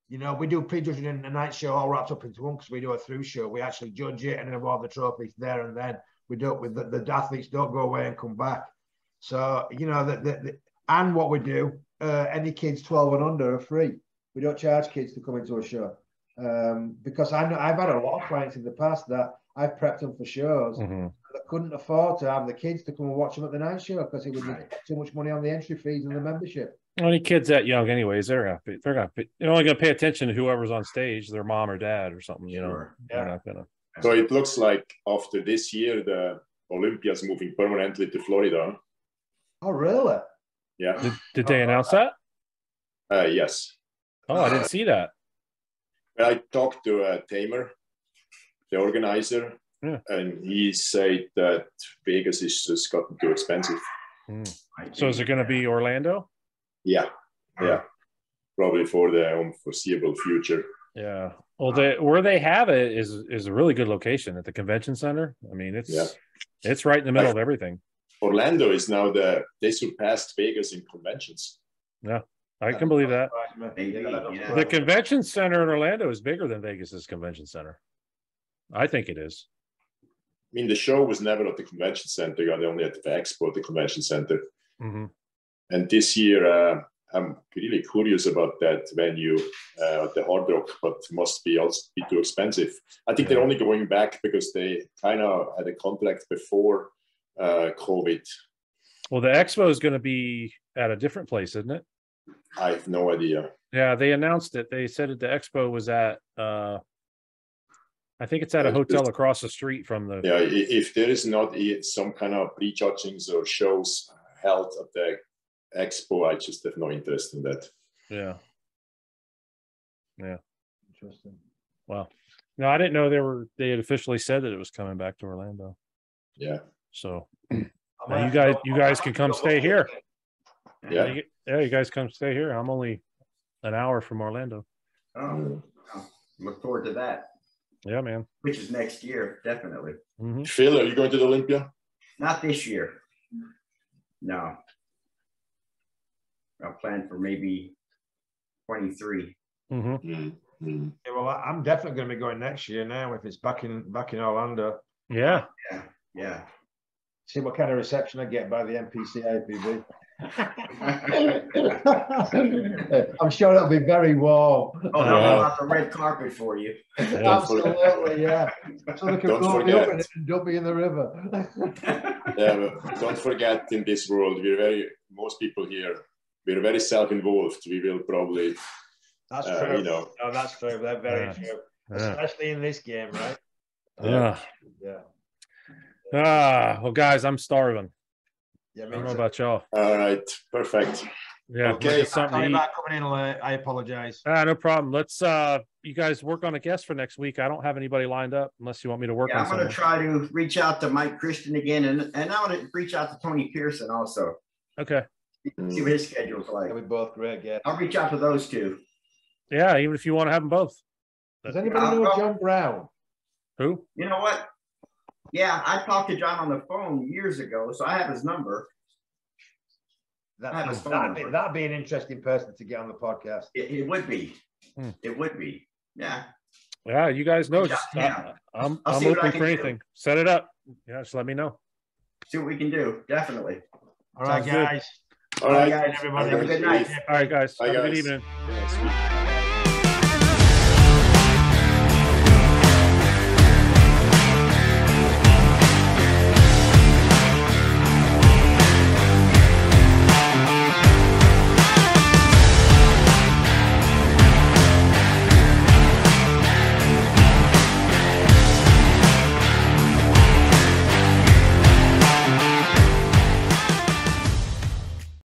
You know, we do pre-judging and the night show all wrapped up into one because we do a through show. We actually judge it and then award the trophies there and then. We don't with the, the athletes don't go away and come back. So you know that the, the, and what we do, uh, any kids twelve and under are free. We don't charge kids to come into a show um, because I know I've had a lot of clients in the past that I've prepped them for shows Mhm. that couldn't afford to have the kids to come and watch them at the night show because it would be too much money on the entry fees and the membership. Any kids that young, anyways, they're gonna pay, they're gonna pay, they're only gonna pay attention to whoever's on stage, their mom or dad or something. You know, Sure. they're Yeah. not gonna. so it looks like after this year the Olympia's moving permanently to Florida. Oh, really? Yeah. Did, did they announce that? Uh, yes. Oh, I didn't see that. I talked to uh, Tamer, the organizer, Yeah. and he said that Vegas is just gotten too expensive. Right. So is it gonna be Orlando? Yeah. Yeah. Probably for the foreseeable future. Yeah. Well, they where they have it is is a really good location at the convention center. I mean, it's Yeah. it's right in the middle of everything. Orlando is now the they surpassed Vegas in conventions. Yeah, I can believe that. The convention center in Orlando is bigger than Vegas's convention center. I think it is. I mean, the show was never at the convention center; got only at the expo the convention center. hmm And this year, uh, I'm really curious about that venue uh, at the Hard Rock, but must be also be too expensive. I think they're only going back because they kind of had a contract before uh, COVID. Well, the expo is going to be at a different place, isn't it? I have no idea. Yeah, they announced it. They said that the expo was at. uh I think it's at a hotel across the street from the. Yeah, if there is not some kind of prejudgings or shows held at the expo, I just have no interest in that. Yeah. Yeah. Interesting. Wow. No, I didn't know they were. They had officially said that it was coming back to Orlando. Yeah, So <clears throat> Now you guys- you guys can come stay here. yeah. you- yeah, you guys come stay here. I'm only an hour from Orlando. Oh, look forward to that. Yeah, man. Which is next year, definitely. Mm-hmm. Phil, are you going to the Olympia? Not this year. No. I'll plan for maybe 23. Mm-hmm. Mm-hmm. Yeah, well, I- I'm definitely going to be going next year now if it's back in back in Orlando. Yeah. Yeah. Yeah. See what kind of reception I get by the NPCA PB. <laughs> I'm sure it'll be very warm. Oh, they'll Yeah. roll out the red carpet for you. Yeah. Absolutely, yeah. So they can Don't roll me up forget. in and dump me in the river. Yeah, but don't forget in this world, we're very, most people here, we're very self-involved. We will probably, That's uh, true. you know, No, that's true. They're very Yeah. true. Yeah. Especially in this game, right? Yeah. Yeah. Ah, well, guys, I'm starving. Yeah, I don't know about y'all. all right, perfect. Yeah. Okay. let's get something Sorry to eat. about coming in late. I apologize. Ah, no problem. Let's uh you guys work on a guest for next week. I don't have anybody lined up unless you want me to work Yeah, on I'm going to try to reach out to Mike Christian again, and, and I want to reach out to Tony Pearson also. Okay. See what his schedule's like. Yeah, we both great guests. I'll reach out to those two. Yeah, even if you want to have them both. Does anybody I'll know go- John Brown? Who? You know what? Yeah, I talked to John on the phone years ago, so I have his number. That, I have his phone that'd, be, that'd be an interesting person to get on the podcast. It, it would be. Hmm. It would be. Yeah. Yeah, you guys know. Yeah, Just, yeah. I, am I'll I'm see what I open can for do. anything. Set it up. Yeah, just let me know. See what we can do. Definitely. All right, Sounds good. Guys. All right, guys. Everybody, Have a good night. All right, guys. Bye, have a good evening.